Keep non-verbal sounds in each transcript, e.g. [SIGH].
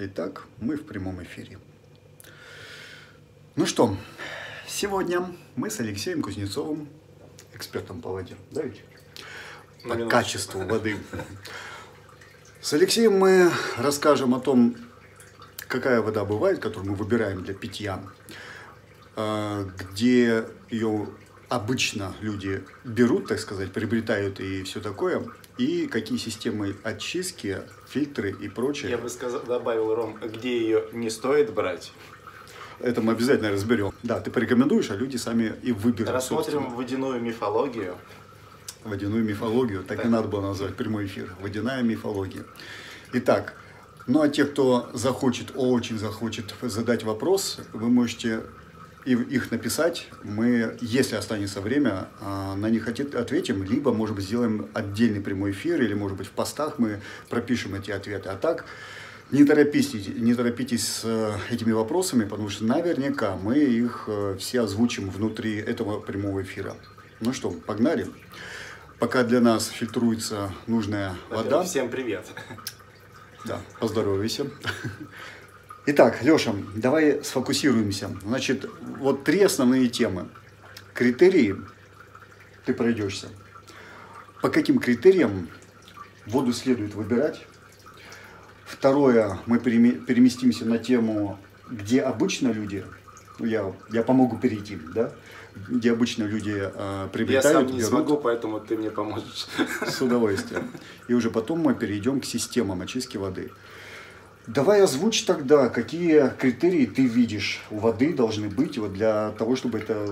Итак, мы в прямом эфире. Ну что, сегодня мы с Алексеем Кузнецовым, экспертом по воде, да ведь? По качеству воды. С Алексеем мы расскажем о том, какая вода бывает, которую мы выбираем для питья, а, где ее обычно люди берут, так сказать, приобретают и все такое, и какие системы очистки, фильтры и прочее. Я бы сказал, добавил, Ром, где ее не стоит брать. Это мы обязательно разберем. Да, ты порекомендуешь, а люди сами и выберут. Рассмотрим собственно. водяную мифологию. Водяную мифологию, так, так и надо было назвать прямой эфир. Водяная мифология. Итак, ну а те, кто захочет, очень захочет задать вопрос, вы можете и их написать. Мы, если останется время, а, на них ответим, либо, может быть, сделаем отдельный прямой эфир, или, может быть, в постах мы пропишем эти ответы. А так, не торопитесь, не торопитесь с э, этими вопросами, потому что наверняка мы их э, все озвучим внутри этого прямого эфира. Ну что, погнали. Пока для нас фильтруется нужная вода. Всем привет. Да, поздоровайся. Итак, Леша, давай сфокусируемся. Значит, вот три основные темы. Критерии, ты пройдешься. По каким критериям воду следует выбирать? Второе, мы переместимся на тему, где обычно люди, ну, я, я помогу перейти, да, где обычно люди э, приобретают. Я сам не берут, смогу, поэтому ты мне поможешь. С удовольствием. И уже потом мы перейдем к системам очистки воды. Давай озвучь тогда, какие критерии ты видишь у воды должны быть вот для того, чтобы эта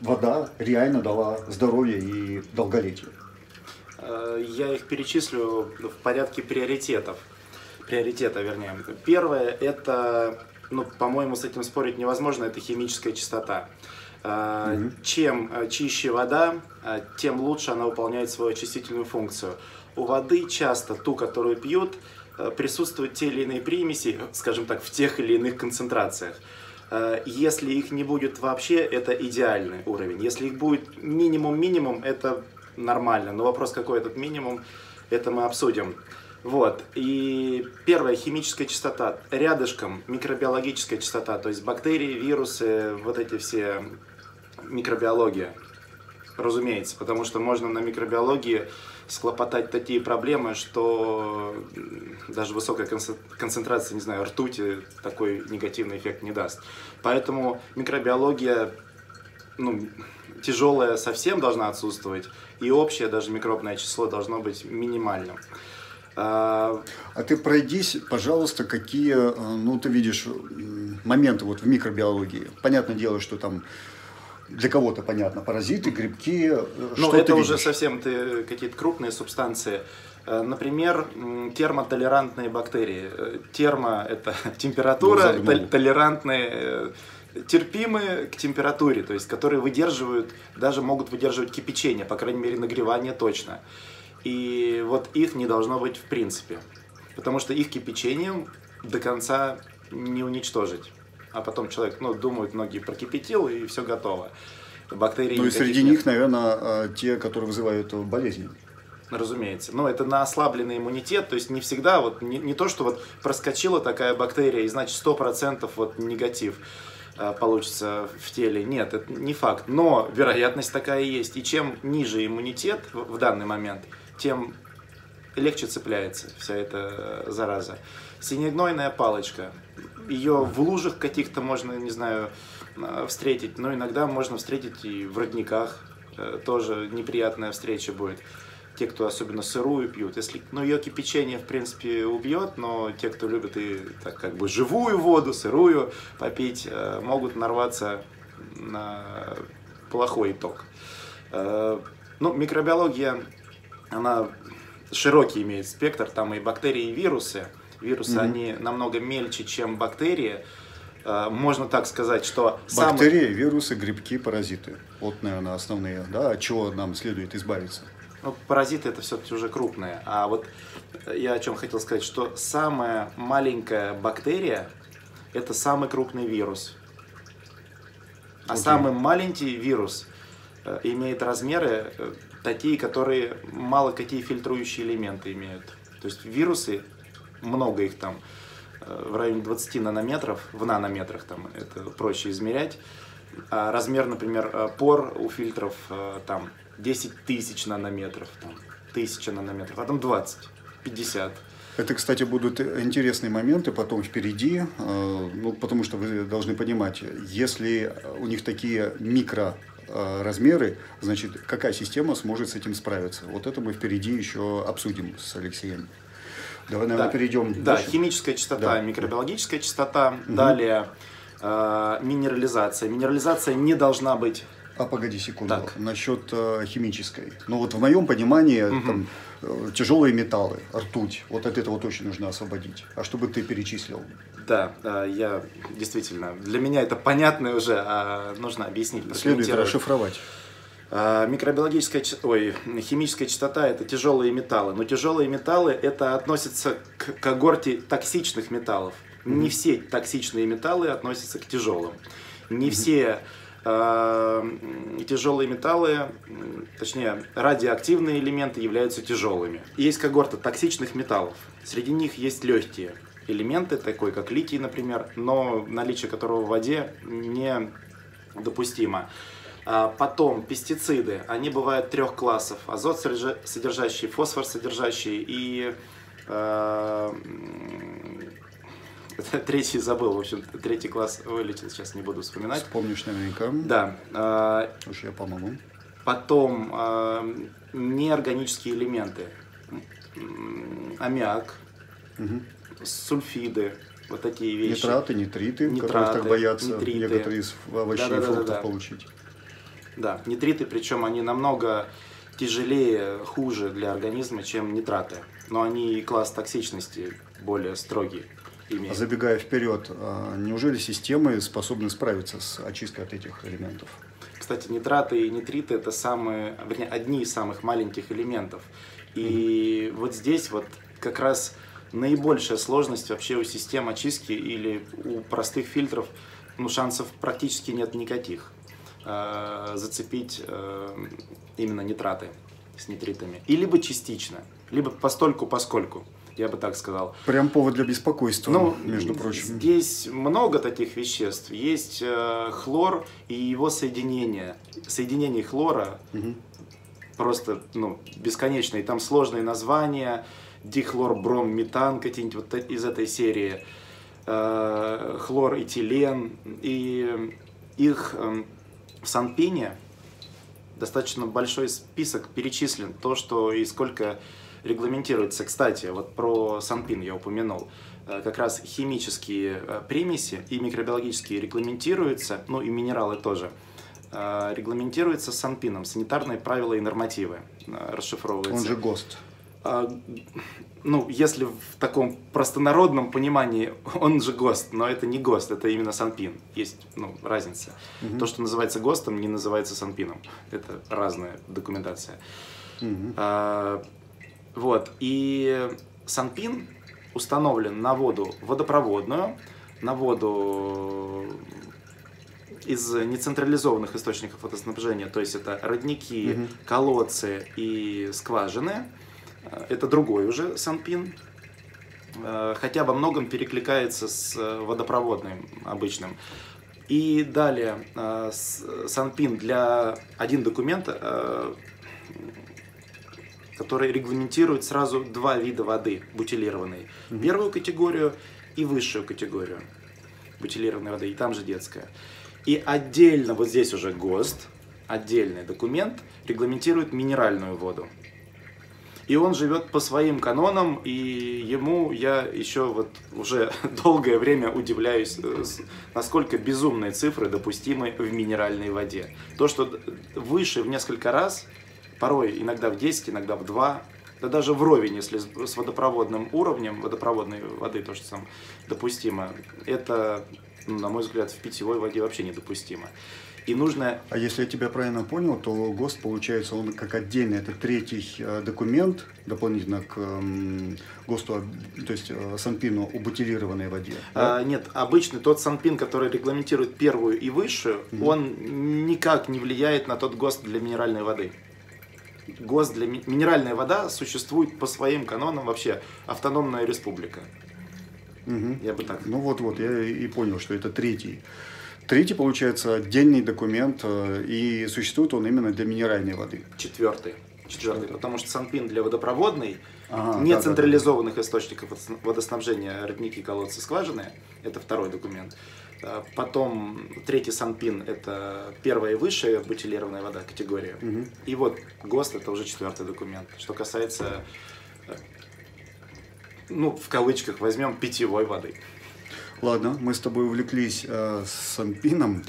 вода реально дала здоровье и долголетие. Э, я их перечислю в порядке приоритетов. Приоритета, вернее. Первое – это, ну, по-моему, с этим спорить невозможно, это химическая чистота. Угу. Чем э, чище вода, тем лучше она выполняет свою очистительную функцию. У воды часто ту, которую пьют, присутствуют те или иные примеси, скажем так, в тех или иных концентрациях. Э, если их не будет вообще, это идеальный уровень. Если их будет минимум-минимум, это нормально. Но вопрос, какой этот минимум, это мы обсудим. Вот. И первая химическая частота. Рядышком микробиологическая частота, то есть бактерии, вирусы, вот эти все микробиология. Разумеется, потому что можно на микробиологии схлопотать такие проблемы, что даже высокая концентрация, не знаю, ртути такой негативный эффект не даст. Поэтому микробиология ну, тяжелая совсем должна отсутствовать, и общее даже микробное число должно быть минимальным. А, а ты пройдись, пожалуйста, какие, ну, ты видишь моменты вот в микробиологии. Понятное дело, что там для кого-то понятно, паразиты, грибки. Э, ну, это уже совсем ты, какие-то крупные субстанции. Э, например, термотолерантные бактерии. Э, термо – это [LAUGHS] температура, ну, толерантные терпимые к температуре, то есть которые выдерживают, даже могут выдерживать кипячение, по крайней мере нагревание точно. И вот их не должно быть в принципе, потому что их кипячением до конца не уничтожить а потом человек, ну, думают, многие прокипятил, и все готово. Бактерии Ну и среди нет. них, наверное, а, те, которые вызывают болезни. Разумеется. Но это на ослабленный иммунитет, то есть не всегда, вот не, не то, что вот проскочила такая бактерия, и значит 100% вот негатив а, получится в теле. Нет, это не факт. Но вероятность такая есть. И чем ниже иммунитет в данный момент, тем легче цепляется вся эта зараза. Синегнойная палочка ее в лужах каких-то можно, не знаю, э, встретить, но иногда можно встретить и в родниках, э, тоже неприятная встреча будет. Те, кто особенно сырую пьют, если, ну, ее кипячение, в принципе, убьет, но те, кто любит и так как бы живую воду, сырую попить, э, могут нарваться на плохой итог. Ну, микробиология, она широкий имеет спектр, там и бактерии, и вирусы – Вирусы, mm-hmm. они намного мельче, чем бактерии. Э, можно так сказать, что... Бактерии, самые... вирусы, грибки, паразиты. Вот, наверное, основные, да, от чего нам следует избавиться. Ну, паразиты это все-таки уже крупные. А вот я о чем хотел сказать, что самая маленькая бактерия это самый крупный вирус. А okay. самый маленький вирус э, имеет размеры э, такие, которые мало какие фильтрующие элементы имеют. То есть вирусы много их там, э, в районе 20 нанометров, в нанометрах там это проще измерять. А размер, например, э, пор у фильтров э, там 10 тысяч нанометров, там, тысяча нанометров, а там 20, 50. Это, кстати, будут интересные моменты потом впереди, ну, потому что вы должны понимать, если у них такие микро размеры, значит, какая система сможет с этим справиться? Вот это мы впереди еще обсудим с Алексеем. Давай, наверное, да. перейдем Да, дальше. химическая частота, Да. микробиологическая частота. Далее э, минерализация. Минерализация не должна быть А погоди секунду. Так. Насчет э, химической. Ну вот в моем понимании там, э, тяжелые металлы, ртуть, вот от этого точно нужно освободить. А чтобы ты перечислил? Да, да, я действительно, для меня это понятно уже, а нужно объяснить, Следует расшифровать. А, Микробиологическая, ой, химическая частота это тяжелые металлы. Но тяжелые металлы это относится к когорте токсичных металлов. Не все токсичные металлы относятся к тяжелым. Не все а, м, тяжелые металлы, точнее радиоактивные элементы являются тяжелыми. Есть когорта токсичных металлов. Среди них есть легкие элементы, такой как литий, например, но наличие которого в воде не допустимо. А, Потом пестициды, они бывают трех классов. Азот содержа- содержащий, фосфор содержащий и э, [LAUGHS] третий забыл, в общем, третий класс вылетел, сейчас не буду вспоминать. Вспомнишь наверняка. Да, э, Уж я помогу. потом э, неорганические элементы, аммиак, Мгм. сульфиды, вот такие вещи. Нитраты, нитриты, которых Нитраты, так боятся нитриты. некоторые из овощей и Да-да-да-да-да. фруктов получить. Да, нитриты, причем они намного тяжелее, хуже для организма, чем нитраты. Но они и класс токсичности более строгий имеют. забегая вперед, а неужели системы способны справиться с очисткой от этих элементов? Кстати, нитраты и нитриты это самые, вернее, одни из самых маленьких элементов. И вот здесь вот как раз наибольшая сложность вообще у систем очистки или у простых фильтров, ну, шансов практически нет никаких э, зацепить э, именно нитраты с нитритами. И либо частично, либо постольку поскольку, я бы так сказал. Прям повод для беспокойства, Ну, между прочим. Здесь много таких веществ. Есть э, хлор и его соединения. Соединение хлора Мгм. просто ну, бесконечные. Там сложные названия. Дихлорбромметан какие-нибудь вот э- из этой серии. Э, хлорэтилен. И их эм, в Санпине достаточно большой список перечислен. То, что и сколько регламентируется. Кстати, вот про Санпин я упомянул. Э, Как раз химические э, примеси и микробиологические регламентируются, ну и минералы тоже, э, регламентируются Санпином. Санитарные правила и нормативы расшифровываются. Он же ГОСТ. Ну, если в таком простонародном понимании, [LAUGHS] он же ГОСТ, но это не ГОСТ, это именно Санпин. Есть ну, разница. То, что называется ГОСТом, не называется Санпином. Это разная документация. Мгм. А, вот. И Санпин установлен на воду водопроводную, на воду из нецентрализованных источников водоснабжения, то есть это родники, Мгм. колодцы и скважины. Э, Это другой уже Санпин, Э, хотя во многом перекликается с э, водопроводным обычным. И далее э, Санпин для один документ, э, который регламентирует сразу два вида воды бутилированной. Первую категорию и высшую категорию бутилированной воды, и там же детская. И отдельно, вот здесь уже ГОСТ, отдельный документ, регламентирует минеральную воду. И он живет по своим канонам, и ему я еще вот уже [LAUGHS] долгое время удивляюсь, э, насколько безумные цифры допустимы в минеральной воде. То, что выше в несколько раз, порой иногда в 10, иногда в 2, да даже вровень, если с водопроводным уровнем водопроводной воды то, что там допустимо, это, на мой взгляд, в питьевой воде вообще недопустимо. И нужно А если я тебя правильно понял, то ГОСТ, получается, он как отдельный, это третий э, документ дополнительно к эм, ГОСТу, а, то есть э, Санпину о бутилированной воде. да? А, нет, обычный тот санпин, который регламентирует первую и высшую, он никак не влияет на тот ГОСТ для минеральной воды. ГОСТ для ми- минеральная вода существует по своим канонам вообще автономная республика. Мгм. Я бы так. Ну вот-вот, я и понял, что это третий. Третий, получается, отдельный документ, э, и существует он именно для минеральной воды. Четвертый. Четвертый. Потому что Санпин для водопроводной, Ага, не да-да-да. централизованных источников водос- водоснабжения, родники, колодцы, скважины, это второй документ. А Потом третий Санпин – это первая и высшая бутилированная вода категория. Мгм. И вот ГОСТ – это уже четвертый документ. Что касается, э, ну, в кавычках возьмем питьевой воды. Ладно, мы с тобой увлеклись э, с Санпином.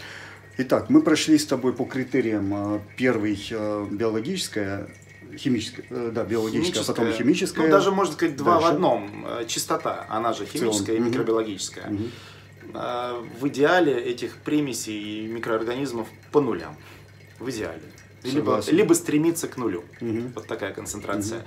Итак, мы прошли с тобой по критериям. э, первый э, биологическая, химическая, э, да, биологическая, а потом химическая. Ну, даже, можно сказать, два Дальше. в одном. Э, Чистота, она же химическая и микробиологическая. А, В идеале этих примесей и микроорганизмов по нулям. В идеале. Либо, либо стремиться к нулю. Мгм. Вот такая концентрация.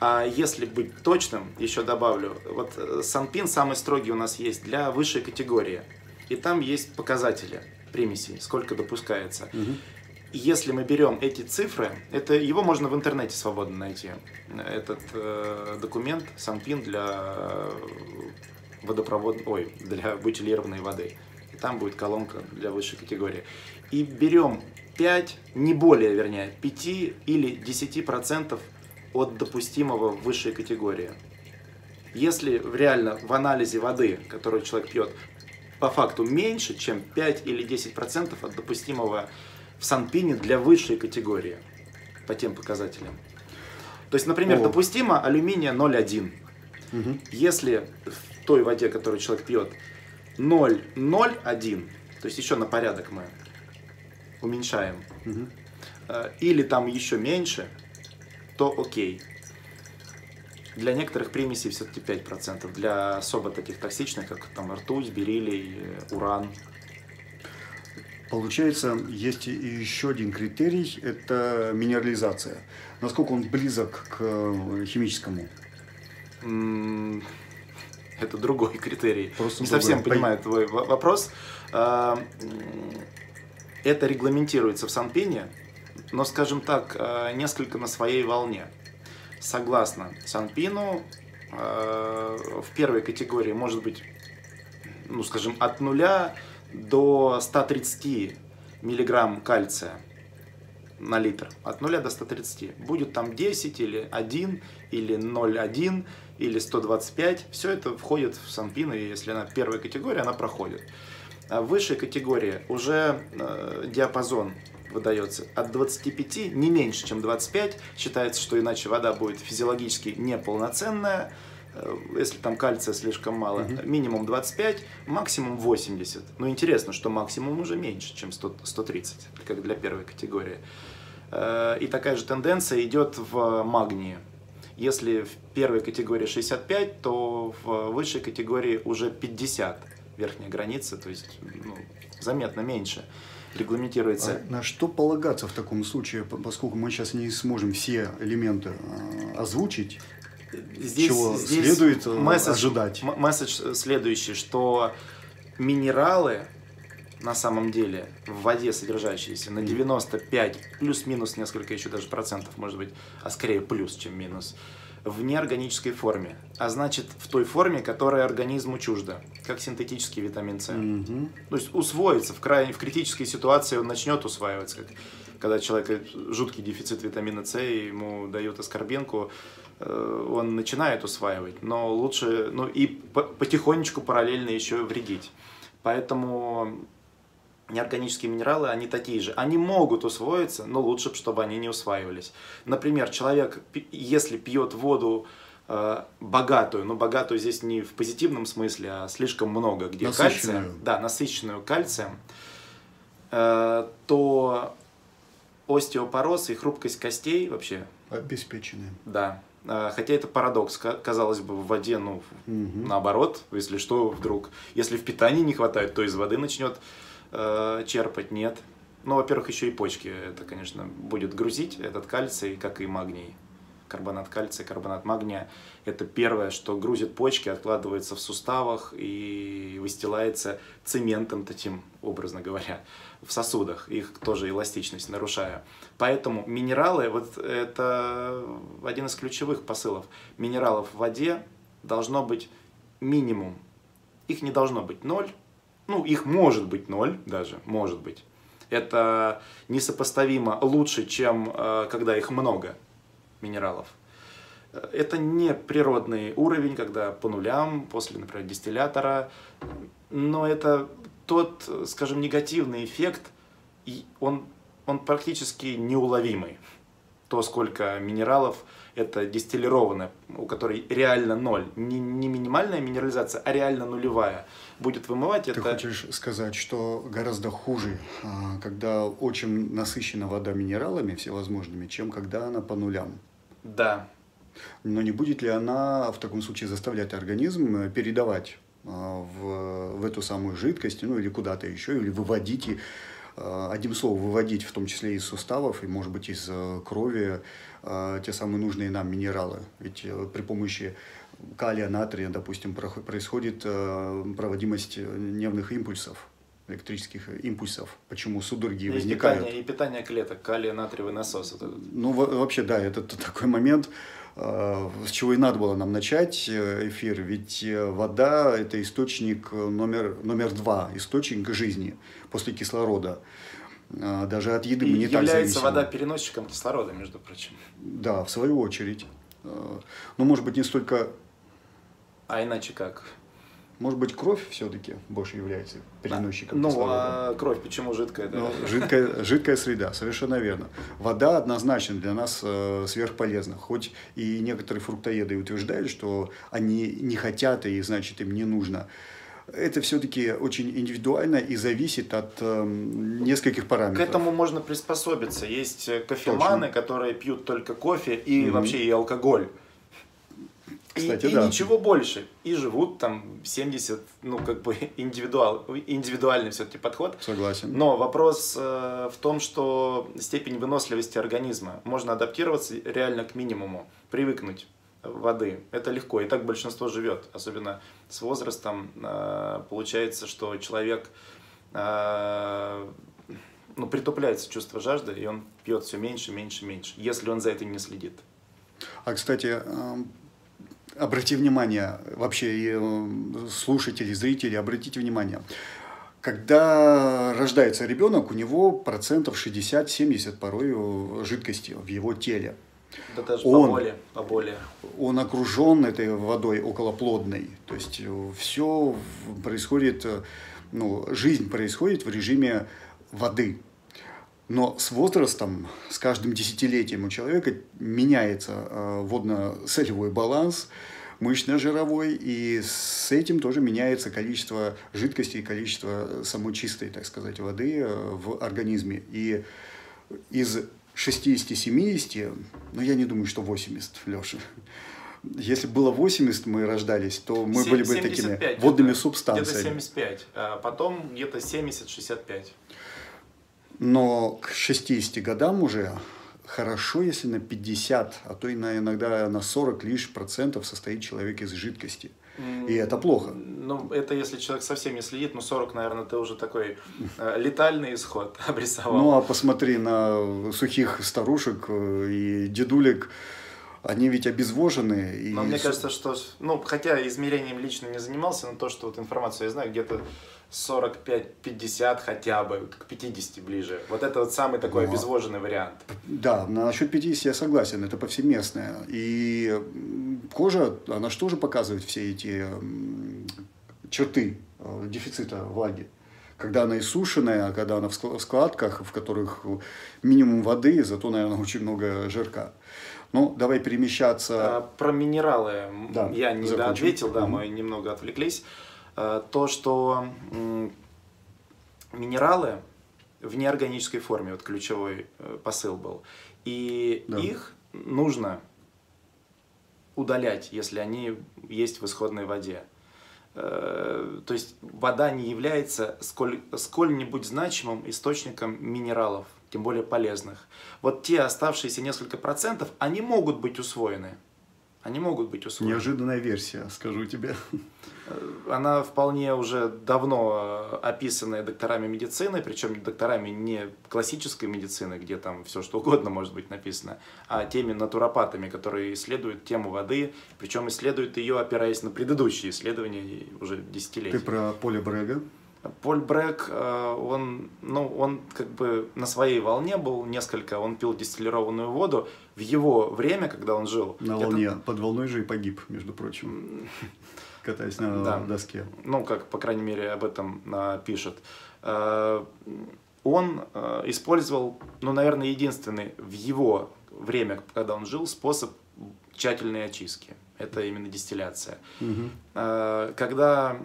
А если быть точным, еще добавлю, вот э, Санпин самый строгий у нас есть для высшей категории. И там есть показатели примесей, сколько допускается. И Если мы берем эти цифры, это его можно в интернете свободно найти. Этот э, документ Санпин для водопровод, ой, для бутилированной воды. И там будет колонка для высшей категории. И берем 5, не более, вернее, 5 или 10 процентов от допустимого в высшей категории. Если реально в анализе воды, которую человек пьет, по факту меньше, чем 5 или 10 процентов от допустимого в Санпине для высшей категории по тем показателям. То есть, например, О. допустимо алюминия 0,1. Мгм. Если в той воде, которую человек пьет, 0,01, то есть еще на порядок мы уменьшаем, э, или там еще меньше, то окей. Для некоторых примесей все-таки 5%. Для особо таких токсичных, как там ртуть, бериллий, э, уран. Получается, есть еще один критерий – это минерализация. Насколько он близок к э, химическому? Это другой критерий. Просто Не другой. совсем понимаю твой во- вопрос. А, м, Это регламентируется в Санпине, но, скажем так, а, несколько на своей волне. Согласно Санпину, а, в первой категории может быть, ну, скажем, от нуля до 130 миллиграмм кальция на литр. От 0 до 130. Будет там 10 или 1, или 0,1, или 125. Все это входит в Санпин, и если она первая категория, она проходит. А в высшей категории уже э, диапазон выдается от 25, не меньше, чем 25. Считается, что иначе вода будет физиологически неполноценная, э, если там кальция слишком мало. Минимум 25, максимум 80. Но интересно, что максимум уже меньше, чем 100, 130, как для первой категории. Э, И такая же тенденция идет в магнии. Если в первой категории 65, то в высшей категории уже 50 верхняя граница, то есть ну, заметно меньше регламентируется. А на что полагаться в таком случае, по- поскольку мы сейчас не сможем все элементы э, озвучить? чего следует, э, ожидать? м- Месседж следующий, что минералы на самом деле в воде содержащиеся на 95, плюс-минус несколько еще даже процентов, может быть, а скорее плюс, чем минус, в неорганической форме. А значит, в той форме, которая организму чужда, как синтетический витамин С. Мгм. То есть усвоится в крайне в критической ситуации он начнет усваиваться, как когда человек жуткий дефицит витамина С, и ему дают аскорбинку, э, он начинает усваивать, но лучше, ну и по- потихонечку параллельно еще вредить. Поэтому неорганические минералы, они такие же. Они могут усвоиться, но лучше, чтобы они не усваивались. Например, человек, если пьет воду э, богатую, но богатую здесь не в позитивном смысле, а слишком много, где Насыщенную. кальция, да, насыщенную кальцием, э, то остеопороз и хрупкость костей вообще, Обеспеченные. да. Э, Хотя это парадокс, ка- казалось бы, в воде, ну, Мгм. наоборот, если что, вдруг, если в питании не хватает, то из воды начнет э, черпать, нет. Ну, во-первых, еще и почки, это, конечно, будет грузить этот кальций, как и магний. Карбонат кальция, карбонат магния – это первое, что грузит почки, откладывается в суставах и выстилается цементом таким, образно говоря, в сосудах, их тоже эластичность нарушая. Поэтому минералы, вот это один из ключевых посылов. Минералов в воде должно быть минимум их не должно быть ноль. Ну, их может быть ноль даже, может быть. Это несопоставимо лучше, чем э, когда их много минералов. Это не природный уровень, когда по нулям, после, например, дистиллятора, но это тот, скажем, негативный эффект, и он, он практически неуловимый. То, сколько минералов это дистиллированное, у которой реально ноль. Не, не минимальная минерализация, а реально нулевая. Будет вымывать Ты это... хочешь сказать, что гораздо хуже, а, когда очень насыщена вода минералами всевозможными, чем когда она по нулям? Да, Но не будет ли она в таком случае заставлять организм э, передавать а, в, в эту самую жидкость, ну или куда-то еще, или выводить, и, а, одним словом, выводить в том числе из суставов и, может быть, из э, крови те самые нужные нам минералы? Ведь э, при помощи калия, натрия, допустим, происходит э, проводимость нервных импульсов, электрических импульсов. Почему судороги и возникают? питание, и питание клеток, калий, натриевый насос. Это- Ну, во- вообще, да, это такой момент, э, с чего и надо было нам начать э, эфир, ведь вода – это источник номер, номер два, источник жизни после кислорода. Э, Даже от еды И мы не так является зависим. вода переносчиком кислорода, между прочим. Да, в свою очередь. Э, Ну, может быть, не столько, А иначе как? может быть, кровь все-таки больше является переносчиком ну, кислорода. а кровь почему жидкая? да? Ну, жидкая, жидкая среда, совершенно верно. Вода однозначно для нас э, сверхполезна. Хоть и некоторые фруктоеды утверждают, что они не хотят и значит им не нужно. Это все-таки очень индивидуально и зависит от э, нескольких К параметров. этому можно приспособиться. Есть э, кофеманы, которые пьют только кофе и Мгм. вообще и алкоголь. И- Кстати, и, да. ничего больше. И живут там 70, ну как бы [LAUGHS] индивидуал, индивидуальный все-таки подход. Согласен. Но вопрос э, в том, что степень выносливости организма. Можно адаптироваться реально к минимуму, привыкнуть воды. Это легко, и так большинство живет. Особенно с возрастом э, получается, что человек э, ну, притупляется чувство жажды, и он пьет все меньше, меньше, меньше, если он за этим не следит. А, кстати, эм, обрати внимание, вообще и эм, слушатели, зрители, обратите внимание, когда рождается ребенок, у него процентов 60-70 порой э, жидкости в его теле. Да даже Он- поболее, поболее. Он окружен этой водой околоплодной. То есть все происходит, э, ну, жизнь происходит в режиме воды. Но с возрастом, с каждым десятилетием у человека меняется э, водно-солевой баланс, мышечно-жировой, и с этим тоже меняется количество жидкости и количество самой чистой, так сказать, воды э, в организме. И из 60-70, ну я не думаю, что 80, Леша. Если было 80, мы рождались, то мы Се- были бы 75 такими где-то. водными Где-то субстанциями. 75, а потом где-то 70-65. Но к 60 годам уже хорошо, если на 50, а то и на, иногда на 40 лишь процентов состоит человек из жидкости. И это плохо. Ну, это если человек совсем не следит, ну 40, наверное, ты уже такой э, летальный исход [LAUGHS] обрисовал. Ну, а посмотри на сухих старушек э, и дедулек, они ведь обезвожены. И Но мне кажется, что, ну, хотя измерением лично не занимался, но то, что вот информацию я знаю, где-то 45-50 хотя бы, к 50 ближе. Вот это вот самый такой Ну, а- обезвоженный вариант. Да, насчет 50 я согласен, это повсеместное. И кожа, она же показывает все эти черты э, дефицита влаги? Когда она иссушенная, когда она в скла- в складках, в которых минимум воды, зато, наверное, очень много жирка. Ну, давай А, перемещаться. Про минералы Да, я не закончим. ответил, да, мы немного отвлеклись. А, То, что минералы в неорганической форме, вот ключевой э, посыл был, и Да. их нужно удалять, если они есть в исходной воде. Э, То есть вода не является сколь, сколь-нибудь значимым источником минералов, тем более полезных. Вот те оставшиеся несколько процентов, они могут быть усвоены. Они могут быть ускорены. Неожиданная версия, скажу тебе. Она вполне уже давно э, описанная докторами медицины, причем докторами не классической медицины, где там все что угодно может быть написано, а теми натуропатами, которые исследуют тему воды, причем исследуют ее, опираясь на предыдущие исследования уже десятилетия. Ты про Поля Брега? Поль Брэк, э, он, ну, он как бы на своей волне был несколько, он пил дистиллированную воду. В его время, когда он жил... На волне, это... под волной же и погиб, между прочим, [LAUGHS] катаясь на да. доске. Ну, как, по крайней мере, об этом пишет. Э, он э, использовал, ну, наверное, единственный в его время, когда он жил, способ тщательной очистки. Это именно дистилляция. Угу. Когда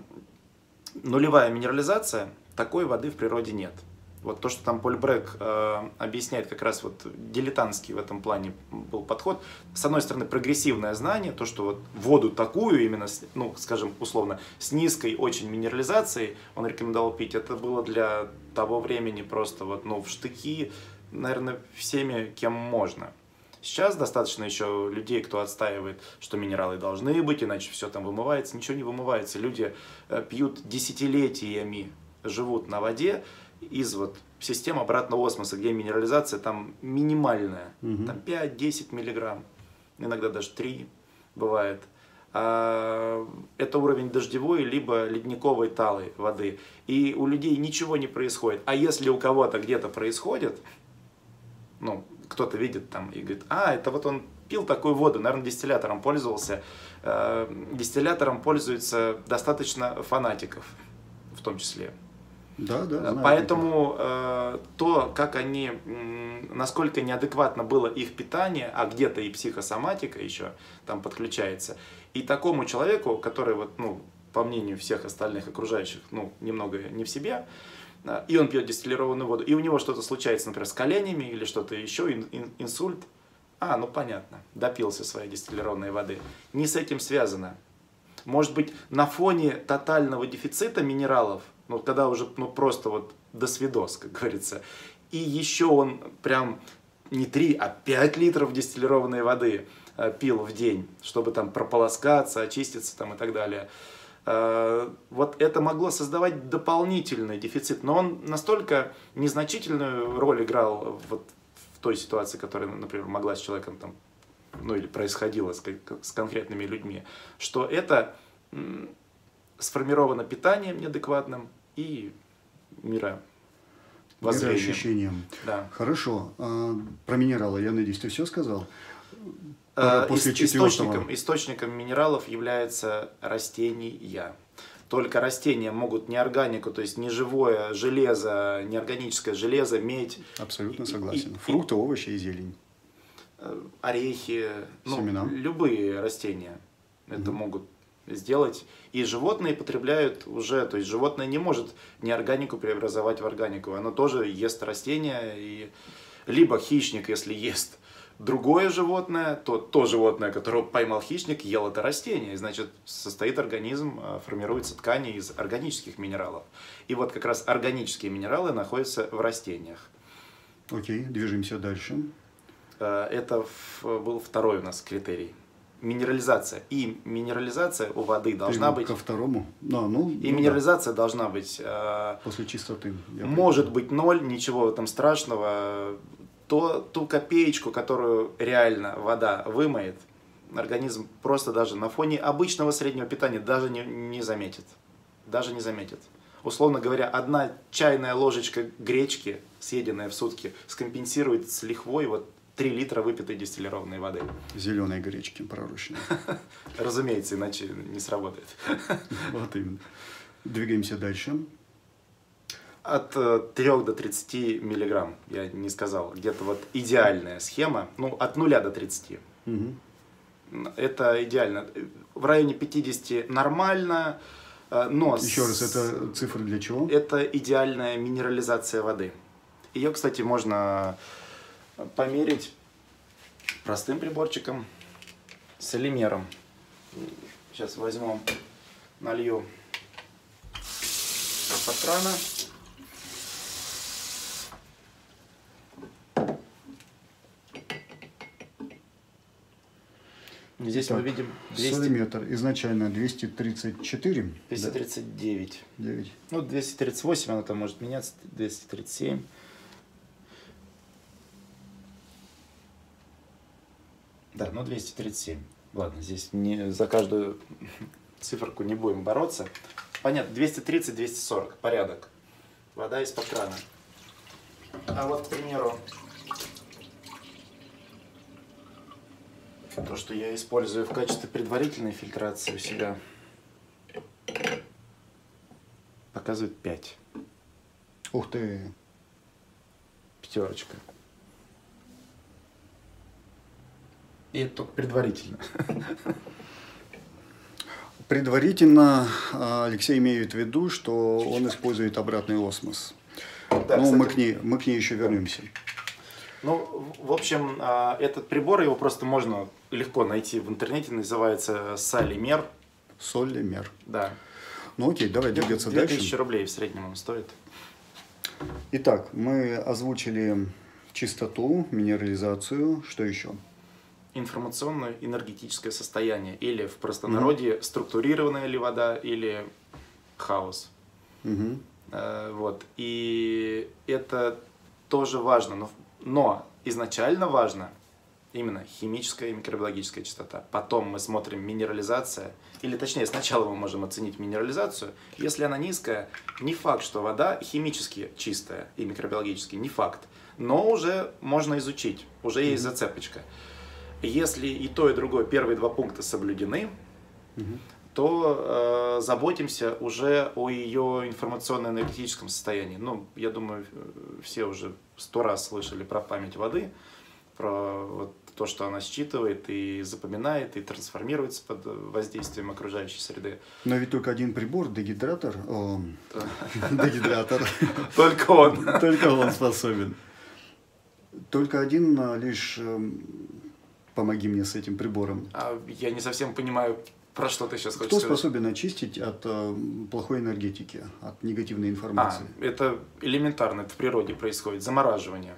нулевая минерализация, такой воды в природе нет. Вот то, что там Поль Брэк э, объясняет, как раз вот дилетантский в этом плане был подход. С одной стороны, прогрессивное знание, то, что вот воду такую, именно, ну, скажем, условно, с низкой очень минерализацией он рекомендовал пить. Это было для того времени просто вот, ну, в штыки, наверное, всеми, кем можно. Сейчас достаточно еще людей, кто отстаивает, что минералы должны быть, иначе все там вымывается. Ничего не вымывается. Люди э, пьют десятилетиями, живут на воде из вот систем обратного осмоса, где минерализация там минимальная. Угу. Там 5-10 миллиграмм, иногда даже 3 бывает. А, это уровень дождевой либо ледниковой талой воды. И у людей ничего не происходит. А если у кого-то где-то происходит, ну, кто-то видит там и говорит, а, это вот он пил такую воду, наверное, дистиллятором пользовался. Э, дистиллятором пользуется достаточно фанатиков, в том числе. Да, да. Знаю, Поэтому э, то, как они, насколько неадекватно было их питание, а где-то и психосоматика еще там подключается, и такому человеку, который вот, ну, по мнению всех остальных окружающих, ну, немного не в себе, и он пьет дистиллированную воду, и у него что-то случается, например, с коленями или что-то еще, инсульт, а, ну понятно, допился своей дистиллированной воды. Не с этим связано. Может быть, на фоне тотального дефицита минералов, ну, когда уже ну, просто вот до свидос, как говорится, и еще он прям не 3, а 5 литров дистиллированной воды э, пил в день, чтобы там прополоскаться, очиститься там и так далее – вот это могло создавать дополнительный дефицит, но он настолько незначительную роль играл вот в той ситуации, которая, например, могла с человеком там, ну или происходила с, с конкретными людьми, что это сформировано питанием неадекватным и мира Мироощущением. Да. Хорошо. А, про минералы, я надеюсь, ты все сказал? Э, после источником, источником минералов является растения. Только растения могут не органику, то есть не живое железо, не органическое железо, медь. Абсолютно согласен. И, Фрукты, и, овощи и зелень. Э, орехи, ну, Семена. любые растения это угу. могут сделать. И животные потребляют уже, то есть животное не может неорганику преобразовать в органику. Оно тоже ест растения, и либо хищник, если ест другое животное, то, то животное, которое поймал хищник, ел это растение. И, значит, состоит организм, э, формируются ткани из органических минералов. И вот как раз органические минералы находятся в растениях. Окей, движемся дальше. Э, это был второй у нас критерий. Минерализация. И минерализация у воды должна Ты быть... Ко второму? Да, ну, и ну, минерализация да. должна быть... Э, После чистоты. Может быть ноль, ничего в этом страшного то ту копеечку, которую реально вода вымоет, организм просто даже на фоне обычного среднего питания даже не, не заметит. Даже не заметит. Условно говоря, одна чайная ложечка гречки, съеденная в сутки, скомпенсирует с лихвой вот 3 литра выпитой дистиллированной воды. Зеленой гречки пророщенной. [LAUGHS] Разумеется, иначе не сработает. Вот именно. Двигаемся дальше. От 3 э, до 30 миллиграмм, я не сказал. Где-то вот идеальная схема, ну, от 0 до 30. Угу. Это идеально. В районе 50 нормально, э, но... Еще раз, это цифры для чего? Это идеальная минерализация воды. Ее, кстати, можно померить простым приборчиком с элимером. Сейчас возьмем, налью из-под крана. Здесь мы Так, видим 200, Солиметр изначально 234. 239. Да, 9. Ну, 238, оно там может меняться, 237. Да, ну 237. Ладно, здесь не, за каждую циферку не будем бороться. Понятно, 230-240, порядок. Вода из-под крана. А вот, к примеру, то, что я использую в качестве предварительной фильтрации у себя, показывает 5. Ух ты. Пятерочка. И это только предварительно. [LAUGHS] Предварительно а, Алексей имеет в виду, что он использует обратный осмос. Да, Но кстати, мы, к ней, мы к ней еще вернемся. Ну, в в общем, а, этот прибор, его просто можно легко найти в интернете, называется Салимер. Солимер. Да. Ну окей, давай двигаться 2000 дальше. рублей в среднем он стоит. Итак, мы озвучили чистоту, минерализацию. Что еще? Информационное энергетическое состояние. Или в простонародье структурированная ли вода, или хаос. Мгм. Э, Вот. И это тоже важно. Но, но изначально важно именно химическая и микробиологическая чистота. Потом мы смотрим минерализация. Или точнее, сначала мы можем оценить минерализацию. Если она низкая, не факт, что вода химически чистая и микробиологически, не факт. Но уже можно изучить, уже есть зацепочка. Если и то, и другое, первые два пункта соблюдены, то э, заботимся уже о ее информационно-энергетическом состоянии. Ну, я думаю, э, все уже сто раз слышали про память воды, про вот то, что она считывает и запоминает, и трансформируется под воздействием окружающей среды. Но ведь только один прибор, дегидратор, о, [LAUGHS] дегидратор, Только он. [LAUGHS] только он способен. Только один а, лишь эм, помоги мне с этим прибором. А я не совсем понимаю, про что ты сейчас хочешь Кто сказать. способен очистить от э, плохой энергетики, от негативной А, информации? это элементарно, это в природе происходит, замораживание.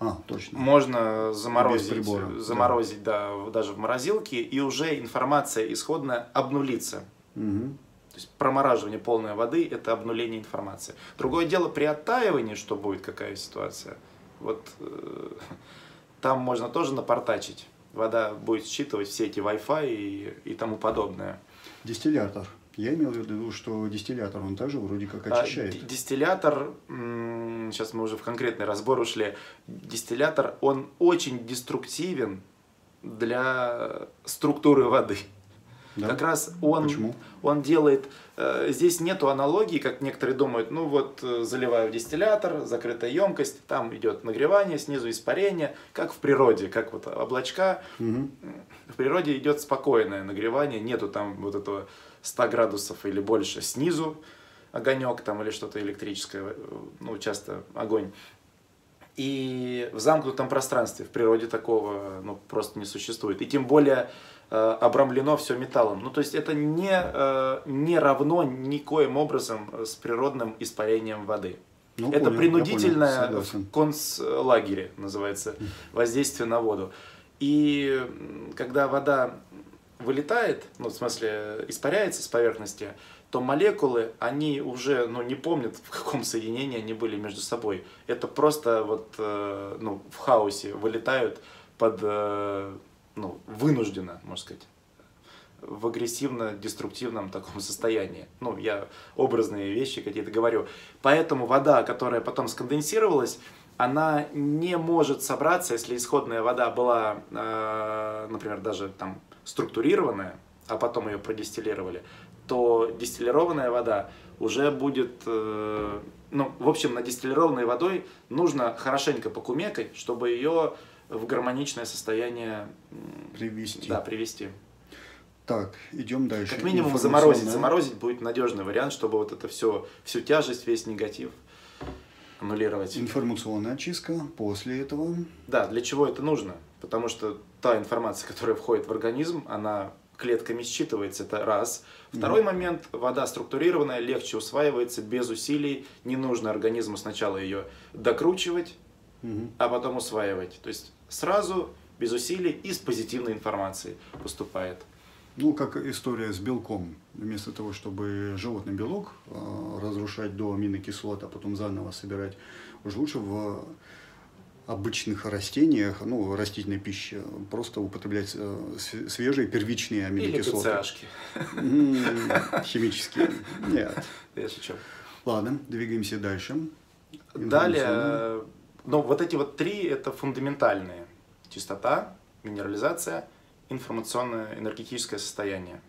А, точно. Можно заморозить, заморозить да. даже в морозилке, и уже информация исходная обнулится. Мгм. То есть промораживание полной воды – это обнуление информации. Другое дело, при оттаивании, что будет, какая ситуация. Вот э, там можно тоже напортачить. Вода будет считывать все эти Wi-Fi и, и тому подобное. Дистиллятор. Я имел в виду, что дистиллятор, он также вроде как А, очищает. ди- Дистиллятор, сейчас мы уже в конкретный разбор ушли, дистиллятор, он очень деструктивен для структуры воды. Да? Как раз он, Почему? он делает, э, здесь нету аналогии, как некоторые думают, ну вот э, заливаю в дистиллятор, закрытая емкость, там идет нагревание, снизу испарение, как в природе, как вот облачка, Мгм. в природе идет спокойное нагревание, нету там вот этого 100 градусов или больше снизу огонек там или что-то электрическое, ну часто огонь. И в замкнутом пространстве в природе такого ну, просто не существует. И тем более э, обрамлено все металлом. Ну то есть это не, э, не равно никоим образом с природным испарением воды. Ну, это понял, принудительное понял, согласен. в концлагере называется воздействие на воду. И когда вода вылетает, ну, в смысле, испаряется с поверхности, то молекулы, они уже ну, не помнят, в каком соединении они были между собой. Это просто вот, э, ну, в хаосе вылетают под, э, ну, вынужденно, можно сказать, в агрессивно-деструктивном таком состоянии. Ну, я образные вещи какие-то говорю. Поэтому вода, которая потом сконденсировалась, она не может собраться, если исходная вода была, э, например, даже там структурированная, а потом ее продистиллировали, то дистиллированная вода уже будет, э, ну, в общем, на дистиллированной водой нужно хорошенько покумекать, чтобы ее в гармоничное состояние Привести. да, привести. Так, идем дальше. Как минимум заморозить. Заморозить будет надежный вариант, чтобы вот это все, всю тяжесть, весь негатив аннулировать. Информационная очистка. После этого Да, для чего это нужно? Потому что та информация, которая входит в организм, она клетками считывается, это раз. Второй момент, вода структурированная, легче усваивается, без усилий, не нужно организму сначала ее докручивать, Мгм. а потом усваивать. То есть сразу без усилий и с позитивной информацией поступает. Ну, как история с белком. Вместо того, чтобы животный белок э, разрушать до аминокислот, а потом заново собирать, уже лучше в обычных растениях, ну, растительной пище, просто употреблять э, свежие первичные аминокислоты. Или Химические. Нет. Я шучу. Ладно, двигаемся дальше. Далее, ну, вот эти вот три, это фундаментальные. Чистота, минерализация – информационное энергетическое состояние.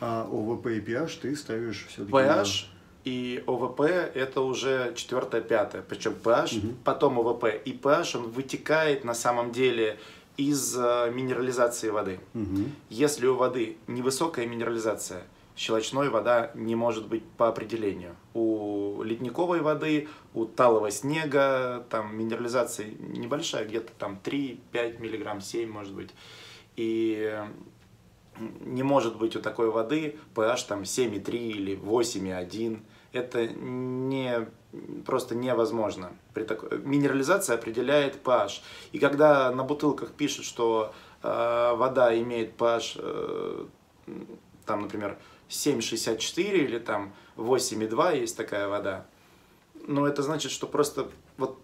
А ОВП и pH ты ставишь все-таки pH и ОВП это уже четвертое, пятое. Причем pH, угу. потом ОВП. И pH он вытекает на самом деле из э, минерализации воды. Угу. Если у воды невысокая минерализация, щелочной вода не может быть по определению. У ледниковой воды, у талого снега там минерализация небольшая, где-то там 3-5 миллиграмм, 7 может быть. И не может быть у такой воды pH там 7,3 или 8,1. Это не, просто невозможно. При такой... Минерализация определяет pH. И когда на бутылках пишут, что э, вода имеет pH, э, там, например, 7,64 или там 8,2 есть такая вода, но это значит, что просто вот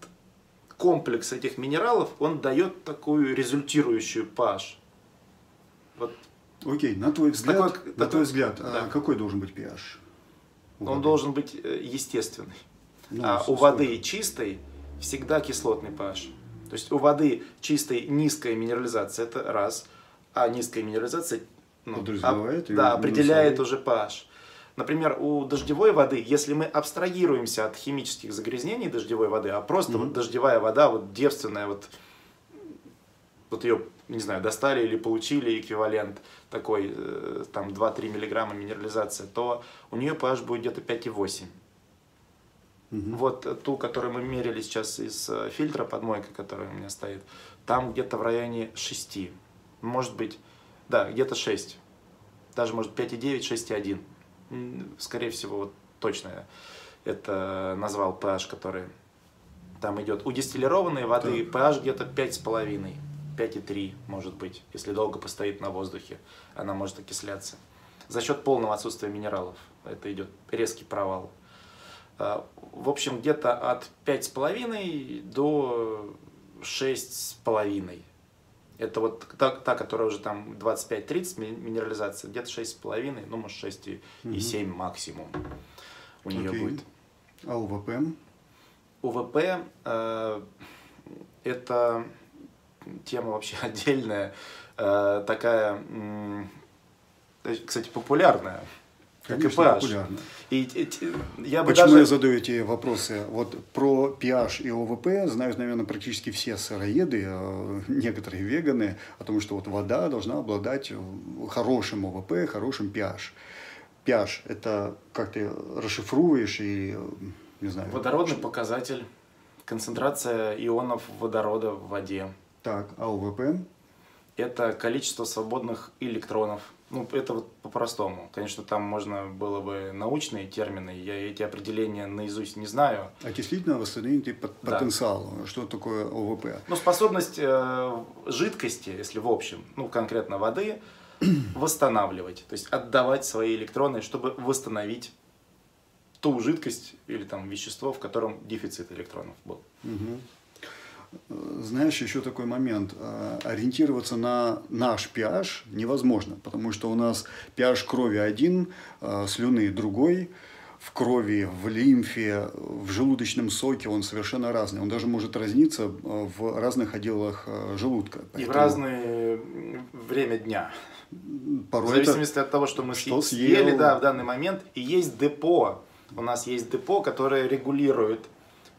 комплекс этих минералов, он дает такую результирующую pH. Вот. Окей, на твой взгляд, такой, на такой, твой взгляд а да. какой должен быть pH? Он воды? должен быть э, естественный. Ну, а у воды чистой всегда кислотный pH. То есть у воды чистой низкая минерализация, это раз, а низкая минерализация ну, об, да, определяет уже pH. Например, у дождевой воды, если мы абстрагируемся от химических загрязнений дождевой воды, а просто mm-hmm. вот дождевая вода, вот девственная, вот, вот ее не знаю, достали или получили эквивалент такой, э, там 2-3 миллиграмма минерализации, то у нее pH будет где-то 5,8. Угу. Вот ту, которую мы мерили сейчас из э, фильтра подмойка, которая у меня стоит, там где-то в районе 6. Может быть, да, где-то 6. Даже может 5,9, 6,1. Скорее всего, вот точно это назвал pH, который там идет. У дистиллированной воды да. pH где-то 5,5. 5,3 может быть, если долго постоит на воздухе, она может окисляться. За счет полного отсутствия минералов это идет резкий провал. А, в общем, где-то от 5,5 до 6,5. Это вот та, та, которая уже там 25-30 минерализация, где-то 6,5, ну, может, 6,7 угу. максимум у нее okay. будет. А УВП? УВП э, это тема вообще [LAUGHS] отдельная, э, такая, кстати, популярная. Конечно, как популярно. И, и, я бы Почему даже... я задаю эти вопросы? Вот про pH и ОВП знают, наверное, практически все сыроеды, э, некоторые веганы, о том, что вот вода должна обладать хорошим ОВП, хорошим pH. pH – это как ты расшифруешь и, не знаю… Водородный что... показатель, концентрация ионов водорода в воде. Так, а УВП? Это количество свободных электронов. Ну, это вот по-простому. Конечно, там можно было бы научные термины, я эти определения наизусть не знаю. Окислительно восстановительный потенциал. Да. Что такое ОВП? Ну, способность э, жидкости, если в общем, ну, конкретно воды, [CLEARS THROAT] восстанавливать. То есть отдавать свои электроны, чтобы восстановить ту жидкость или там вещество, в котором дефицит электронов был. Угу. Знаешь, еще такой момент. А, ориентироваться на наш pH невозможно, потому что у нас pH крови один, а, слюны другой, в крови, в лимфе, в желудочном соке он совершенно разный. Он даже может разниться в разных отделах желудка. Поэтому... И в разное время дня. Порой в зависимости это... от того, что мы что съели, съели да, в данный момент. И есть депо. У нас есть депо, которое регулирует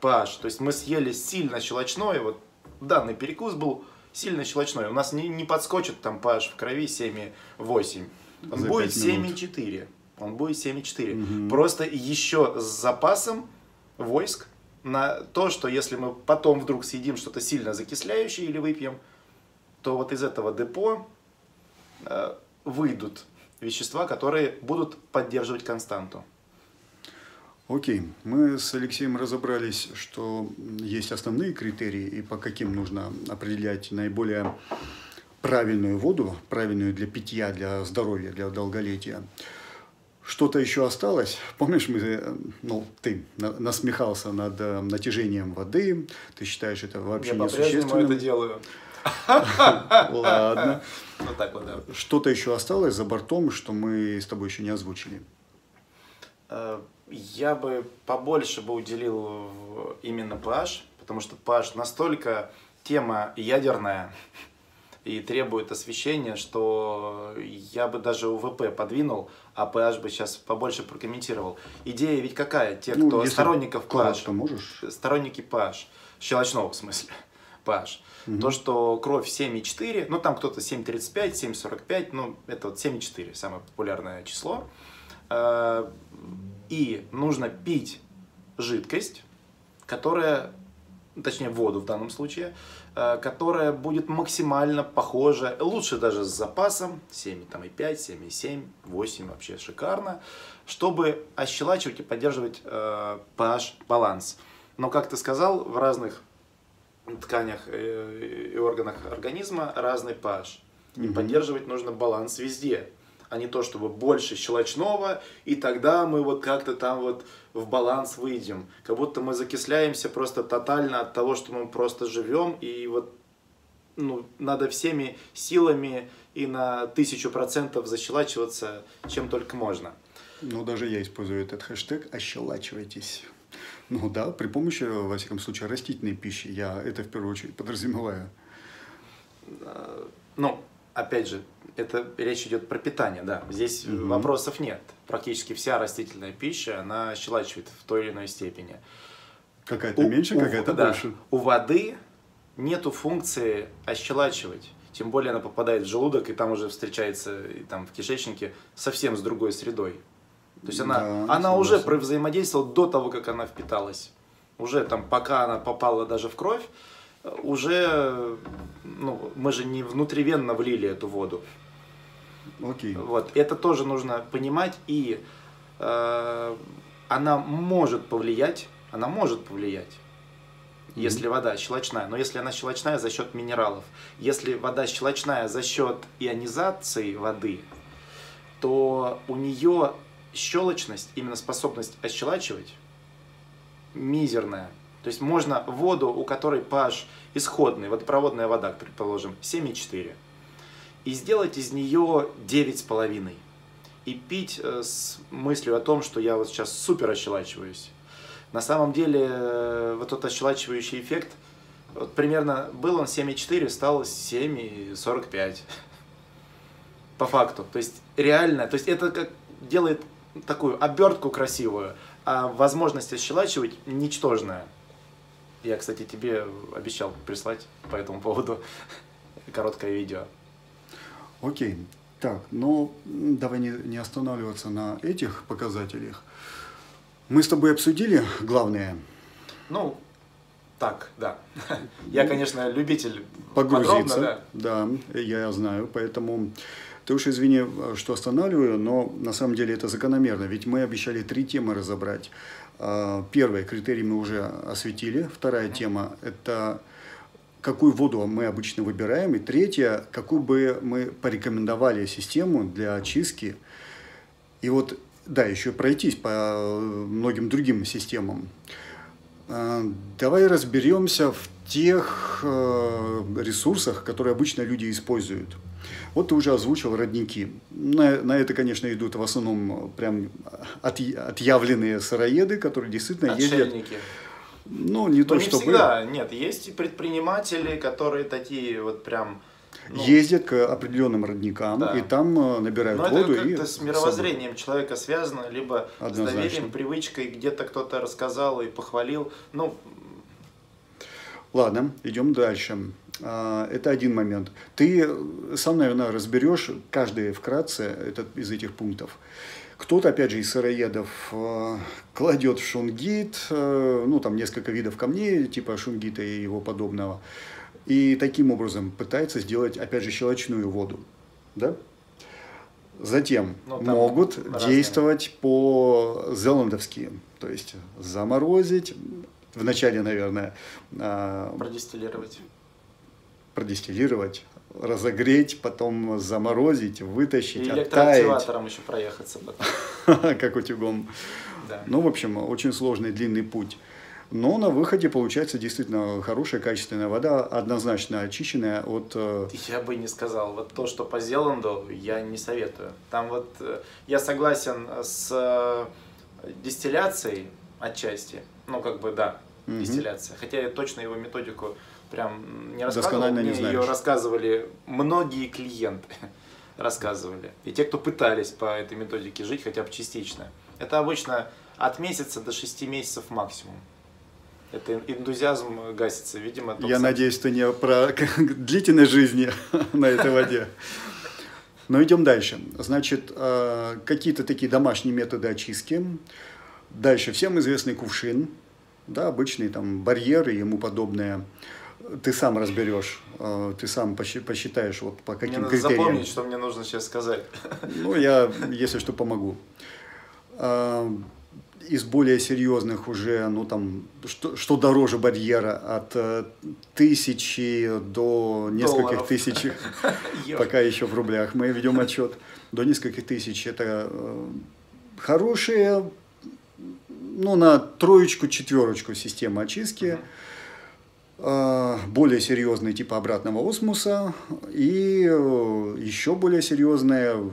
pH. То есть мы съели сильно щелочное, вот данный перекус был сильно щелочной. У нас не, не подскочит там pH в крови 7,8. Он За будет 7,4. Он будет 7,4. Угу. Просто еще с запасом войск на то, что если мы потом вдруг съедим что-то сильно закисляющее или выпьем, то вот из этого депо э, выйдут вещества, которые будут поддерживать константу. Окей, мы с Алексеем разобрались, что есть основные критерии и по каким нужно определять наиболее правильную воду, правильную для питья, для здоровья, для долголетия. Что-то еще осталось? Помнишь, мы, ну, ты насмехался над э, натяжением воды, ты считаешь это вообще Я по-прежнему это делаю. [LAUGHS] Ладно. Вот так вот, да. Что-то еще осталось за бортом, что мы с тобой еще не озвучили? Э, я бы побольше бы уделил именно pH, потому что pH настолько тема ядерная, и требует освещения, что я бы даже УВП подвинул, а PH бы сейчас побольше прокомментировал. Идея ведь какая? Те, ну, кто сторонников PH, можешь. сторонники PH, щелочного в смысле, [LAUGHS] PH, угу. то, что кровь 7,4, ну там кто-то 7,35, 7,45, ну это вот 7,4, самое популярное число. И нужно пить жидкость, которая, точнее воду в данном случае, Э, которая будет максимально похожа, лучше даже с запасом, 7,5, 7,7, 8 вообще шикарно, чтобы ощелачивать и поддерживать э, pH баланс. Но, как ты сказал, в разных тканях э, и органах организма разный pH. И угу. поддерживать нужно баланс везде а не то, чтобы больше щелочного, и тогда мы вот как-то там вот в баланс выйдем. Как будто мы закисляемся просто тотально от того, что мы просто живем, и вот ну, надо всеми силами и на тысячу процентов защелачиваться, чем только можно. Ну, даже я использую этот хэштег «ощелачивайтесь». Ну да, при помощи, во всяком случае, растительной пищи я это в первую очередь подразумеваю. Ну, опять же, это речь идет про питание, да. Здесь угу. вопросов нет. Практически вся растительная пища, она щелачивает в той или иной степени. Какая-то меньше, какая-то да, больше. У воды нету функции ощелачивать. Тем более она попадает в желудок, и там уже встречается и там, в кишечнике совсем с другой средой. То есть она, да, она уже взаимодействовала до того, как она впиталась. Уже там, пока она попала даже в кровь, уже, ну, мы же не внутривенно влили эту воду. Окей. Вот, это тоже нужно понимать, и э, она может повлиять, она может повлиять, mm-hmm. если вода щелочная, но если она щелочная за счет минералов, если вода щелочная за счет ионизации воды, то у нее щелочность, именно способность ощелачивать, мизерная. То есть можно воду, у которой pH исходный, водопроводная вода, предположим, 7,4, и сделать из нее 9,5. И пить э, с мыслью о том, что я вот сейчас супер ощелачиваюсь. На самом деле, э, вот тот ощелачивающий эффект, вот примерно был он 7,4, стал 7,45. По факту. То есть реально, то есть это как делает такую обертку красивую, а возможность ощелачивать ничтожная. Я, кстати, тебе обещал прислать по этому поводу [LAUGHS] короткое видео. Окей. Так, ну давай не, не останавливаться на этих показателях. Мы с тобой обсудили главное. Ну, так, да. [LAUGHS] Я, конечно, любитель погрузиться. Да. да, я знаю, поэтому ты уж извини, что останавливаю, но на самом деле это закономерно, ведь мы обещали три темы разобрать. А, первый критерий мы уже осветили. Вторая тема – это какую воду мы обычно выбираем. И третья – какую бы мы порекомендовали систему для очистки. И вот, да, еще пройтись по многим другим системам. А, давай разберемся в тех э, ресурсах, которые обычно люди используют. Вот ты уже озвучил родники. На, на это, конечно, идут в основном прям от, отъявленные сыроеды, которые действительно Отшельники. ездят... Ну, не то, не чтобы... всегда, нет. Есть предприниматели, которые такие вот прям... Ну, ездят к определенным родникам да. и там э, набирают Но воду. это как-то с мировоззрением человека связано, либо Однозначно. с доверием, привычкой, где-то кто-то рассказал и похвалил. Ну, Ладно, идем дальше. А, это один момент. Ты сам, наверное, разберешь каждый вкратце этот, из этих пунктов. Кто-то, опять же, из сыроедов а, кладет в шунгит, а, ну, там несколько видов камней, типа шунгита и его подобного, и таким образом пытается сделать, опять же, щелочную воду. Да? Затем Ну, могут разные. действовать по-зеландовски, то есть заморозить, вначале, наверное, а, Продистиллировать. продистиллировать, разогреть, потом заморозить, И вытащить, оттаять, электроактиватором еще проехаться потом. [LAUGHS] как утюгом. Да. Ну, в общем, очень сложный длинный путь. Но на выходе получается действительно хорошая, качественная вода, однозначно очищенная от... э, Я бы не сказал. Вот то, что по Зеланду, я не советую. Там вот э, я согласен с э, дистилляцией отчасти. Ну, как бы, да, Мгм. дистилляция. Хотя я точно его методику прям не рассказывал. Досконально не Мне ее рассказывали многие клиенты. [LAUGHS] рассказывали. И те, кто пытались по этой методике жить хотя бы частично. Это обычно от месяца до шести месяцев максимум. Это энтузиазм гасится, видимо. Я самый- надеюсь, что не про [LAUGHS] длительность жизни [LAUGHS] на этой воде. Но идем дальше. Значит, э, какие-то такие домашние методы очистки. Дальше всем известный кувшин, да, обычные там барьеры и ему подобное. Ты сам разберешь, э, ты сам посчи- посчитаешь вот по Мне каким надо критериям. запомнить, что мне нужно сейчас сказать. [LAUGHS] Ну, я, если что, помогу. А, Из более серьезных уже, ну там, что, что дороже барьера, от э, тысячи до нескольких Долларов. тысяч, [LAUGHS] пока еще в рублях мы ведем отчет, до нескольких тысяч. Это э, хорошие, ну, на троечку, четверочку система очистки. А, более серьезные типа обратного осмоса и э, еще более серьезные,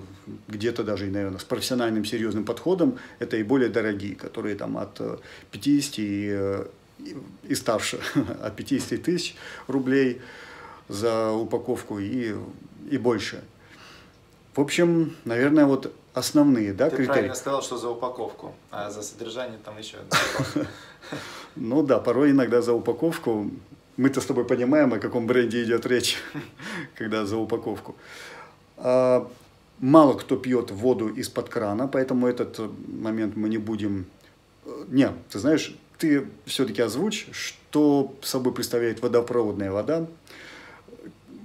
где-то даже, наверное, с профессиональным серьезным подходом, это и более дорогие, которые там от э, 50 и, э, и- и старше, [LAUGHS] от 50 тысяч рублей за упаковку и, и больше. В общем, наверное, вот основные да, Ты критерии. правильно сказал, что за упаковку, а за содержание там еще. [LAUGHS] Ну да, порой иногда за упаковку. Мы-то с тобой понимаем, о каком бренде идет речь, [LAUGHS] когда за упаковку. А, Мало кто пьет воду из-под крана, поэтому этот э, момент мы не будем... э, Не, ты знаешь, ты все-таки озвучь, что собой представляет водопроводная вода,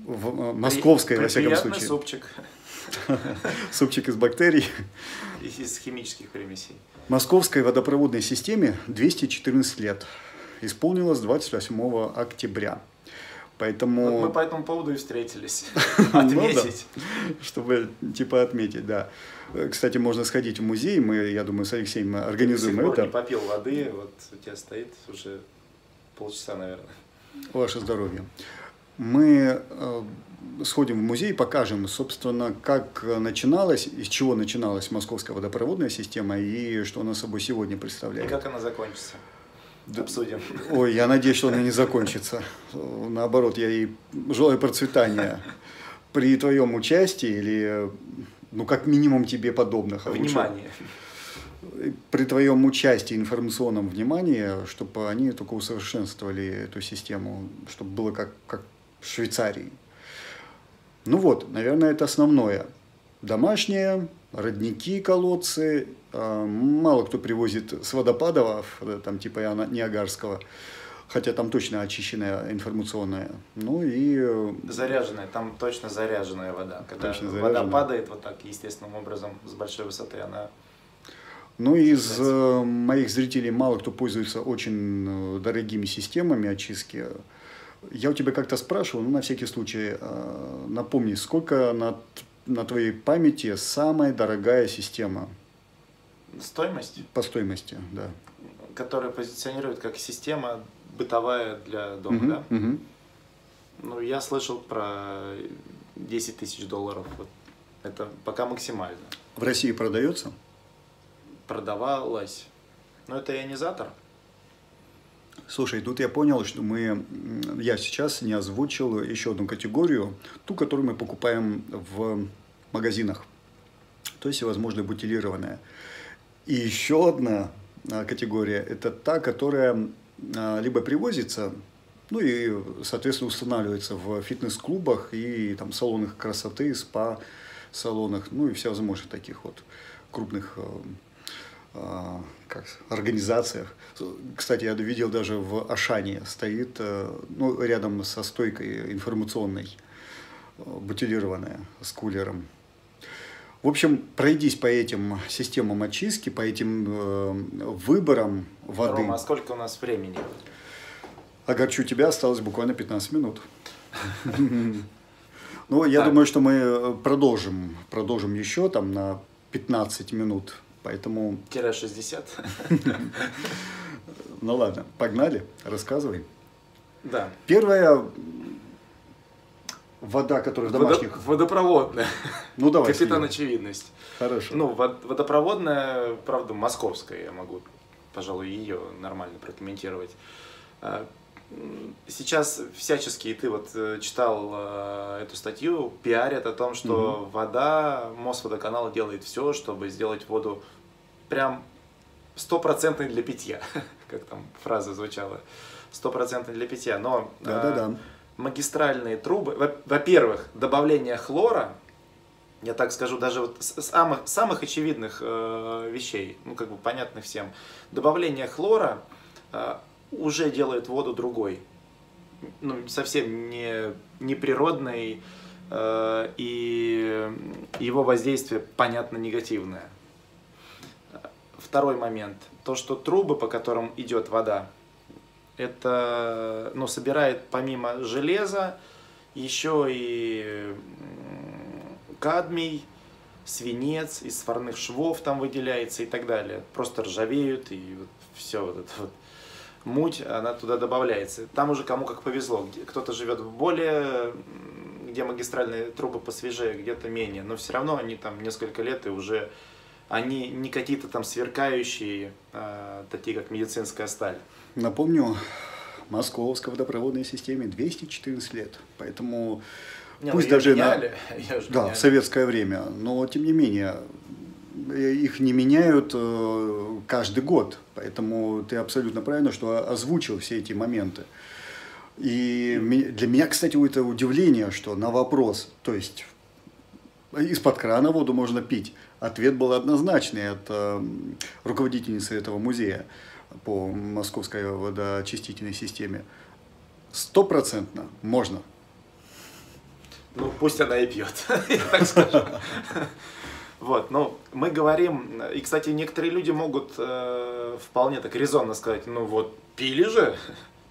в- э, московская, во всяком случае. супчик [LAUGHS] Супчик из бактерий. из химических примесей. Московской водопроводной системе 214 лет. Исполнилось 28 октября. Поэтому, Вот мы по этому поводу и встретились. [LAUGHS] [LAUGHS] Ну да. Отметить. чтобы типа отметить, да. Кстати, можно сходить в музей, мы, я думаю, с Алексеем До сих организуем не это. попил воды, вот у тебя стоит уже полчаса, наверное. Ваше здоровье. Мы э, сходим в музей, покажем, собственно, как начиналась, из чего начиналась московская водопроводная система и что она собой сегодня И представляет. как она закончится? Обсудим. Ой, я надеюсь, что она не закончится. Наоборот, я ей желаю процветания при твоем участии или, ну, как минимум тебе подобных. а лучше Внимание. При твоем участии, информационном внимании, чтобы они только усовершенствовали эту систему, чтобы было как, как в Швейцарии. Ну вот, наверное, это основное. Домашние, родники, колодцы. А, Мало кто привозит с водопадов, э, там типа Иоанна- Ниагарского, хотя там точно очищенная информационная. Ну и э, Заряженная, там точно заряженная вода. Когда Точно вода заряженная. падает вот так естественным образом с большой высоты, она Ну, из э, моих зрителей мало кто пользуется очень э, дорогими системами очистки. Я у тебя как-то спрашивал, ну, на всякий случай, э, напомни, сколько на, на твоей памяти самая дорогая система стоимость, по стоимости, да? которая позиционирует как система бытовая для дома, Мгм, да? мгм. Ну, я слышал про 10 тысяч долларов. Вот. Это пока максимально. В России продается? Продавалось. Но это ионизатор. Слушай, тут я понял, что мы, я сейчас не озвучил еще одну категорию, ту, которую мы покупаем в магазинах, то есть всевозможные бутилированная. И еще одна а, категория – это та, которая а, либо привозится, ну и, соответственно, устанавливается в фитнес-клубах и там салонах красоты, спа-салонах, ну и всевозможных таких вот крупных а, как, организациях. Кстати, я видел даже в Ашане стоит, э, ну, рядом со стойкой информационной, э, бутилированная, с кулером. В общем, пройдись по этим системам очистки, по этим э, выборам воды. Рома, а сколько у нас времени? Огорчу тебя, осталось буквально 15 минут. [LAUGHS] Ну, я думаю, что мы э, продолжим, продолжим еще там на 15 минут. Поэтому, Тире 60. [LAUGHS] ну ладно, погнали, рассказывай. Да. Первая м, вода, которая в Водо- домашних... Водопроводная. Ну, давай. Капитан очевидность. Хорошо. Ну, вод- водопроводная, правда, московская, я могу, пожалуй, ее нормально прокомментировать. А, Сейчас всячески, и ты вот э, читал э, эту статью, пиарят о том, что вода, Мосводоканал делает все, чтобы сделать воду прям стопроцентной для питья, [LAUGHS] как там фраза звучала, стопроцентной для питья. Но э, Да-да-да. Магистральные трубы, во- во-первых, добавление хлора, я так скажу, даже вот самых, самых очевидных э, вещей, ну как бы понятных всем, добавление хлора э, уже делает воду другой, ну совсем не, не природной, э, и его воздействие, понятно, негативное. Второй момент, то, что трубы, по которым идет вода, это, ну, собирает помимо железа еще и кадмий, свинец, из сварных швов там выделяется и так далее. Просто ржавеют и вот все вот это вот муть, она туда добавляется. Там уже кому как повезло. Кто-то живет в более, где магистральные трубы посвежее, где-то менее. Но все равно они там несколько лет и уже они не какие-то там сверкающие, а, такие как медицинская сталь. Напомню, Московской водопроводной системе 214 лет. Поэтому Не, пусть ну, её даже на- меняли, [LAUGHS] же Да, меняли. в советское время. Но, тем не менее, э, их не меняют э, каждый год. Поэтому ты абсолютно правильно, что озвучил все эти моменты. И для меня, кстати, это удивление, что на вопрос, то есть из-под крана воду можно пить, ответ был однозначный от э, руководительницы этого музея по московской водоочистительной системе. Стопроцентно можно. Ну, пусть она и пьет, [LAUGHS] я так скажу. Вот, ну, мы говорим, и, кстати, некоторые люди могут э, вполне так резонно сказать, ну вот, пили же,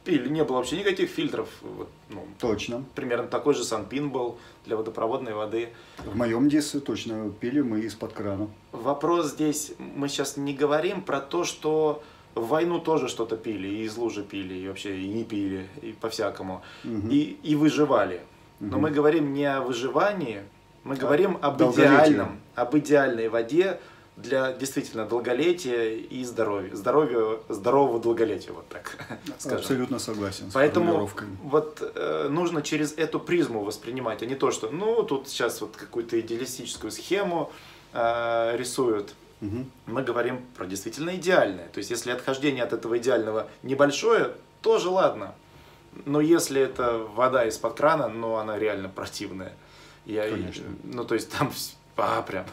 пили, не было вообще никаких фильтров, вот, ну, Точно. примерно такой же санпин был для водопроводной воды. В моем детстве точно пили мы из-под крана. Вопрос здесь, мы сейчас не говорим про то, что в войну тоже что-то пили, и из лужи пили, и вообще и не пили, и по-всякому, Мгм. и, и выживали. Но Мгм. мы говорим не о выживании, мы говорим об идеальном, об идеальной воде для действительно долголетия и здоровья, здоровья, здорового долголетия, вот так [LAUGHS] скажем. Абсолютно согласен с Поэтому вот э, нужно через эту призму воспринимать, а не то, что ну тут сейчас вот какую-то идеалистическую схему э, рисуют. Мгм. Мы говорим про действительно идеальное. То есть если отхождение от этого идеального небольшое, тоже ладно. Но если это вода из-под крана, ну она реально противная. Я, Конечно. ну то есть там [LAUGHS] а, прям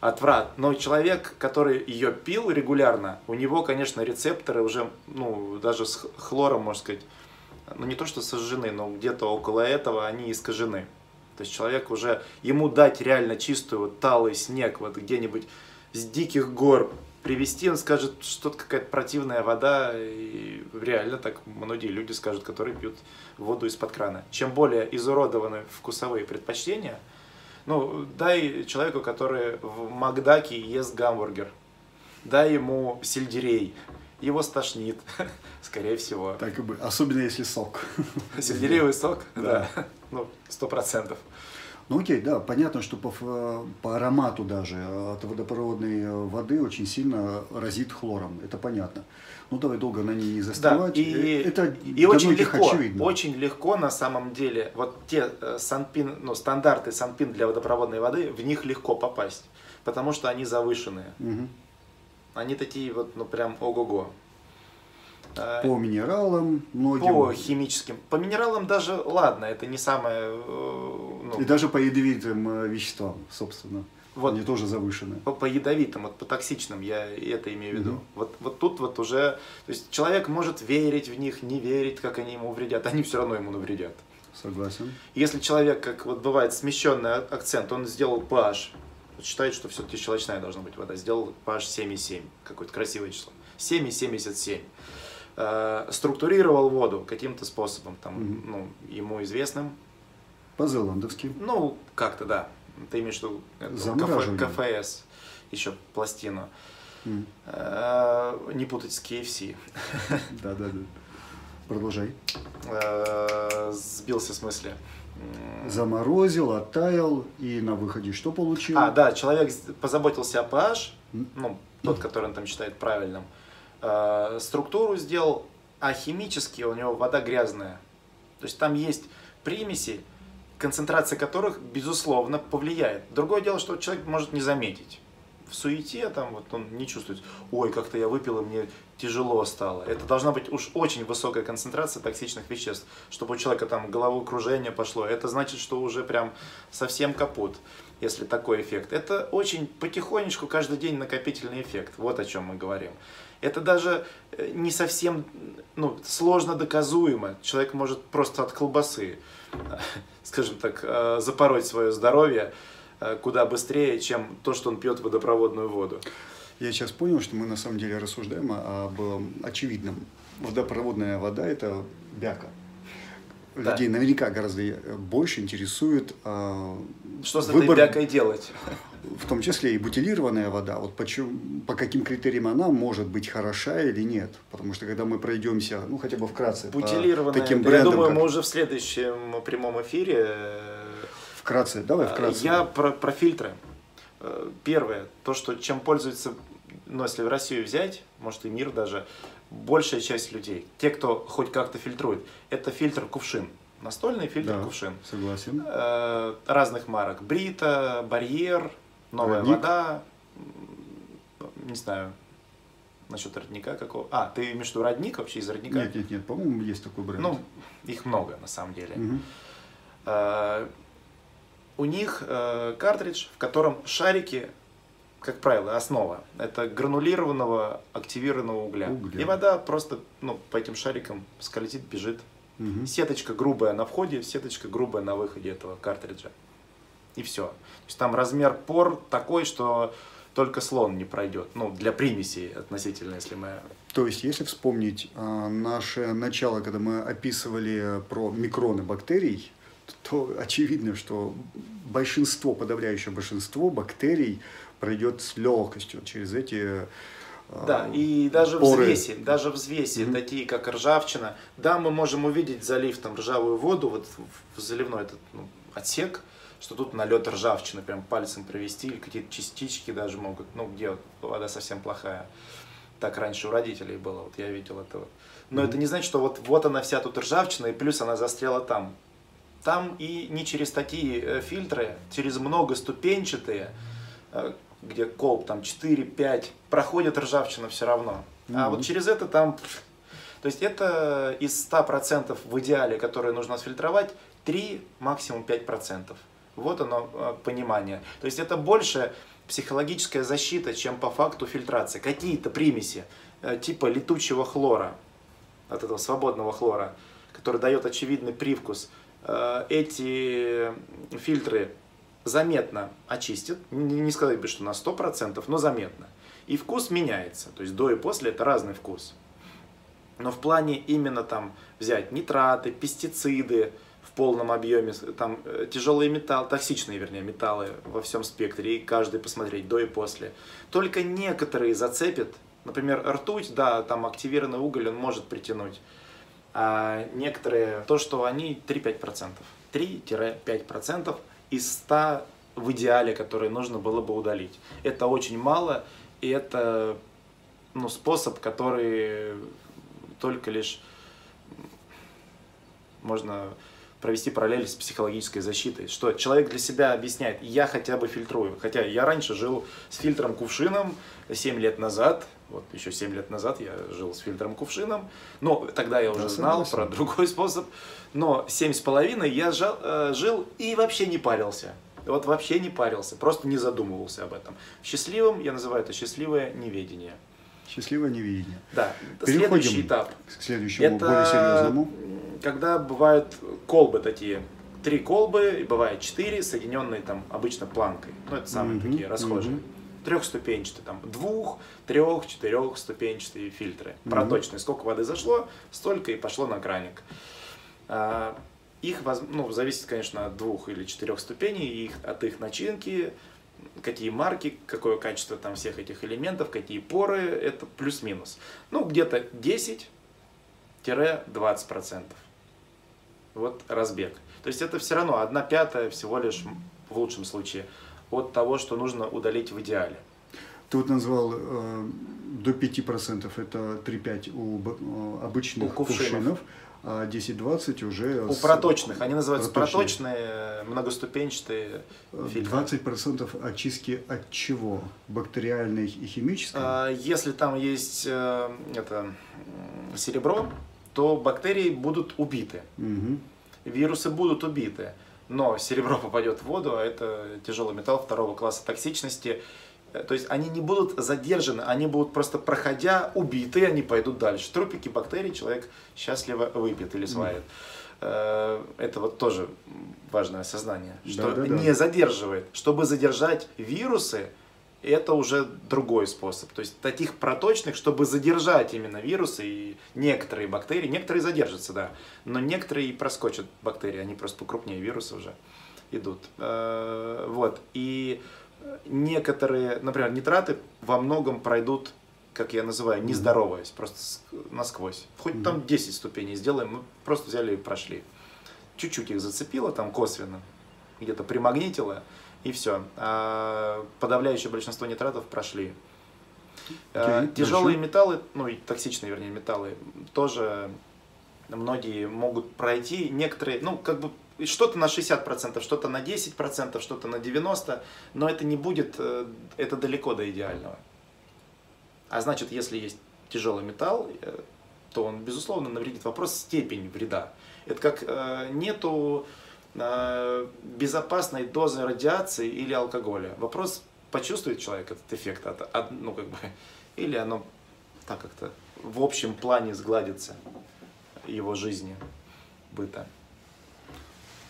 отврат. Но человек, который ее пил регулярно, у него, конечно, рецепторы уже, ну, даже с хлором, можно сказать, ну не то что сожжены, но где-то около этого они искажены. То есть человек уже, ему дать реально чистую вот талый снег вот где-нибудь с диких гор привезти, он скажет, что-то какая-то противная вода, и реально так многие люди скажут, которые пьют воду из-под крана. Чем более изуродованы вкусовые предпочтения, ну, дай человеку, который в Макдаке ест гамбургер, дай ему сельдерей, его стошнит, [LAUGHS] скорее всего. Так и бы. Особенно если сок. Сельдереевый сок, Да. да, [LAUGHS] ну, сто процентов. Ну окей, да, понятно, что по, ф- по аромату даже от водопроводной воды очень сильно разит хлором. Это понятно. Ну давай долго на ней не Да, застревать. и, Э, Это и очень легко, очевидно. очень легко на самом деле, вот те э, санпин, ну, стандарты санпин для водопроводной воды, в них легко попасть, потому что они завышенные. Мгм. Они такие вот, ну, прям ого-го. Э, По минералам многим. По химическим. По минералам даже, ладно, это не самое... ну, И даже по ядовитым э, веществам, собственно. Вот. Они тоже завышены. по, по ядовитым, вот по токсичным, я это имею в виду. Мгм. Вот, вот тут вот уже, то есть человек может верить в них, не верить, как они ему вредят, они все равно ему навредят. Согласен. Если человек, как вот бывает смещенный а- акцент, он сделал pH считают, что все-таки щелочная должна быть вода. Сделал pH 7,7, какое-то красивое число. 7,77. Э, структурировал воду каким-то способом, там, Мгм. ну, ему известным. По-зеландовски. Ну, как-то, да. Ты имеешь в виду Замораживание. КФ- КФС, еще пластину. М. Э, Не путать с KFC. [LAUGHS] Да-да-да. Продолжай. Э, Сбился в смысле. Заморозил, оттаял и на выходе что получил? А, да, человек позаботился о pH, ну, тот, который он там считает правильным, э, структуру сделал, а химически у него вода грязная. То есть там есть примеси, концентрация которых, безусловно, повлияет. Другое дело, что человек может не заметить. В суете там вот он не чувствует, ой, как-то я выпил, и мне тяжело стало. Это должна быть уж очень высокая концентрация токсичных веществ, чтобы у человека там головокружение пошло. Это значит, что уже прям совсем капут, если такой эффект. Это очень потихонечку каждый день накопительный эффект. Вот о чем мы говорим. Это даже э, не совсем ну, сложно доказуемо. Человек может просто от колбасы, скажем так, э, запороть свое здоровье э, куда быстрее, чем то, что он пьет водопроводную воду. Я сейчас понял, что мы на самом деле рассуждаем об э, очевидном. Водопроводная вода – это бяка. Да. Людей наверняка гораздо э, больше интересует э, Что с выбор, этой бякой делать? в том числе и бутилированная вода. Вот почему, по каким критериям она может быть хороша или нет. Потому что когда мы пройдемся, ну хотя бы вкратце, по Бутилированная. таким Да, я брендам, думаю, как- мы уже в следующем прямом эфире э, вкратце, давай вкратце. Я про, про фильтры. Э, Первое, то, что чем пользуется, ну, если в Россию взять, может и мир даже, большая часть людей, те, кто хоть как-то фильтрует, это фильтр кувшин. Настольный фильтр Да, кувшин. согласен. Э, разных марок. Брита, Барьер, Новая Родник. вода. Не знаю, насчет родника какого. А, ты имеешь в виду родник вообще из родника? Нет, нет, нет, по-моему, есть такой бренд. Ну, их много на самом деле. Мгм. Э, у них э, картридж, в котором шарики, как правило, основа. Это гранулированного активированного угля. Угля. И вода просто ну, по этим шарикам скользит, бежит. Мгм. Сеточка грубая на входе, сеточка грубая на выходе этого картриджа. И все. То есть там размер пор такой, что только слон не пройдет. Ну, для примесей относительно, если мы... То есть, если вспомнить а, наше начало, когда мы описывали про микроны бактерий, то очевидно, что большинство, подавляющее большинство бактерий пройдет с легкостью через эти а, Да, и даже поры. взвеси, даже взвеси, Мгм. такие как ржавчина. Да, мы можем увидеть залив там ржавую воду, вот в- в заливной этот ну, отсек, что тут налет ржавчины, прям пальцем провести, или какие-то частички даже могут, ну где вот вода совсем плохая. Так раньше у родителей было, вот я видел это вот. Но Мгм. это не значит, что вот, вот она вся тут ржавчина, и плюс она застряла там. Там и не через такие э, фильтры, через многоступенчатые, э, где колб там 4-5, проходит ржавчина все равно. А Мгм. вот через это там... То есть это из 100% в идеале, которые нужно сфильтровать, 3, максимум 5%. Вот оно э, понимание. То есть это больше психологическая защита, чем по факту фильтрация. Какие-то примеси, э, типа летучего хлора, от этого свободного хлора, который дает очевидный привкус, э, эти фильтры заметно очистят, не сказать бы, что на 100%, но заметно. И вкус меняется, то есть до и после это разный вкус. Но в плане именно там взять нитраты, пестициды в полном объеме, там э, тяжелые металлы, токсичные, вернее, металлы во всем спектре, и каждый посмотреть до и после. Только некоторые зацепят, например, ртуть, да, там активированный уголь он может притянуть, а некоторые, то, что они 3-5%. 3-5% из 100 в идеале, которые нужно было бы удалить. Это очень мало, и это ну, способ, который только лишь можно провести параллель с психологической защитой. Что человек для себя объясняет, я хотя бы фильтрую. Хотя я раньше жил с фильтром кувшином 7 лет назад, вот еще 7 лет назад я жил с фильтром кувшином, но тогда я уже Да, знал согласен. про другой способ, но семь с половиной я жа- э, жил и вообще не парился. Вот вообще не парился, просто не задумывался об этом. Счастливым я называю это счастливое неведение. Счастливое невидение. Да, Переходим следующий этап. к следующему, Это более серьезному. когда бывают колбы такие, три колбы, бывает четыре, соединенные там обычно планкой. Ну, это самые Мгм, такие расхожие. мгм. Трехступенчатые, там, двух, трех, четырехступенчатые фильтры. Мгм. Проточные. Сколько воды зашло, столько и пошло на краник. А, Их, ну, зависит, конечно, от двух или четырех ступеней, их, от их начинки, какие марки, какое качество там всех этих элементов, какие поры, это плюс-минус. Ну, где-то 10-20%. Вот разбег. То есть это все равно одна пятая всего лишь в лучшем случае от того, что нужно удалить в идеале. Ты вот назвал э, до 5% это 3-5 у э, обычных У кувшинов. кувшинов, а 10-20 уже У с- проточных, они называются проточные. проточные, многоступенчатые фильтры. 20% очистки от чего? Бактериальной и химической? А, Если там есть э, это, серебро, то бактерии будут убиты, Мгм. вирусы будут убиты. Но серебро попадет в воду, а это тяжелый металл второго класса токсичности. Э, То есть они не будут задержаны, они будут просто проходя убиты, они пойдут дальше. Трупики бактерий человек счастливо выпьет или сварит. Э, Это вот тоже важное осознание, что Да-да-да. не задерживает. Чтобы задержать вирусы, это уже другой способ. То есть таких проточных, чтобы задержать именно вирусы и некоторые бактерии, некоторые задержатся, да, но некоторые и проскочат бактерии, они просто покрупнее вирусы уже идут. Э, Вот. И некоторые, например, нитраты во многом пройдут, как я называю, не здороваясь, просто насквозь. Хоть там 10 ступеней сделаем, мы просто взяли и прошли. Чуть-чуть их зацепило там косвенно, где-то примагнитило, и все. А подавляющее большинство нитратов прошли. А, Окей, Тяжелые металлы, ну и токсичные, вернее, металлы, тоже многие могут пройти. Некоторые, ну, как бы что-то на 60%, что-то на 10%, что-то на 90%, но это не будет, э, это далеко до идеального. А значит, если есть тяжелый металл, э, то он, безусловно, навредит. Вопрос степени вреда. Это как э, нету безопасной дозы радиации или алкоголя. Вопрос, почувствует человек этот эффект, от, от- ну, как бы, или оно так как-то в общем плане сгладится его жизни, быта.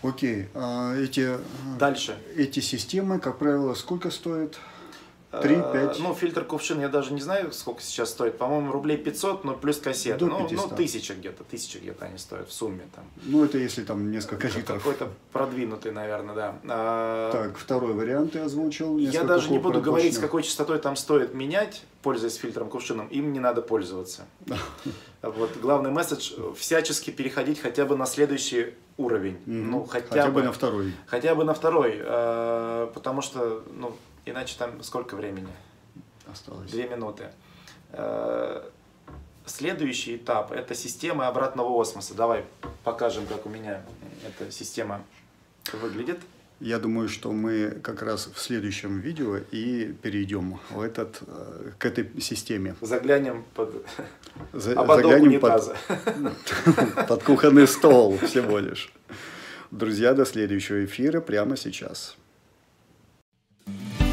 Окей, а эти, Дальше. эти системы, как правило, сколько стоят? Три, Э, пять? Ну, фильтр кувшин, я даже не знаю, сколько сейчас стоит. По-моему, рублей 500, но плюс кассета. До ну, ну, 500. тысяча где-то, тысяча где-то они стоят в сумме. Там. Ну, это если там несколько литров. Какой-то продвинутый, наверное, да. А, Так, второй вариант ты озвучил. Я даже не буду говорить, с какой частотой там стоит менять, пользуясь фильтром кувшином, им не надо пользоваться. [LAUGHS] Вот, главный месседж – всячески переходить хотя бы на следующий уровень. Мгм. Ну, хотя, Хотя бы, бы на второй Хотя бы на второй, э, потому что, ну, иначе там сколько времени? осталось. Две минуты. Э, Следующий этап – это система обратного осмоса. Давай покажем, как у меня эта система выглядит. Я думаю, что мы как раз в следующем видео и перейдем в этот, э, к этой системе. Заглянем под За, ободок заглянем унитаза. Под, [LAUGHS] под кухонный стол всего лишь. Друзья, до следующего эфира прямо сейчас. thank you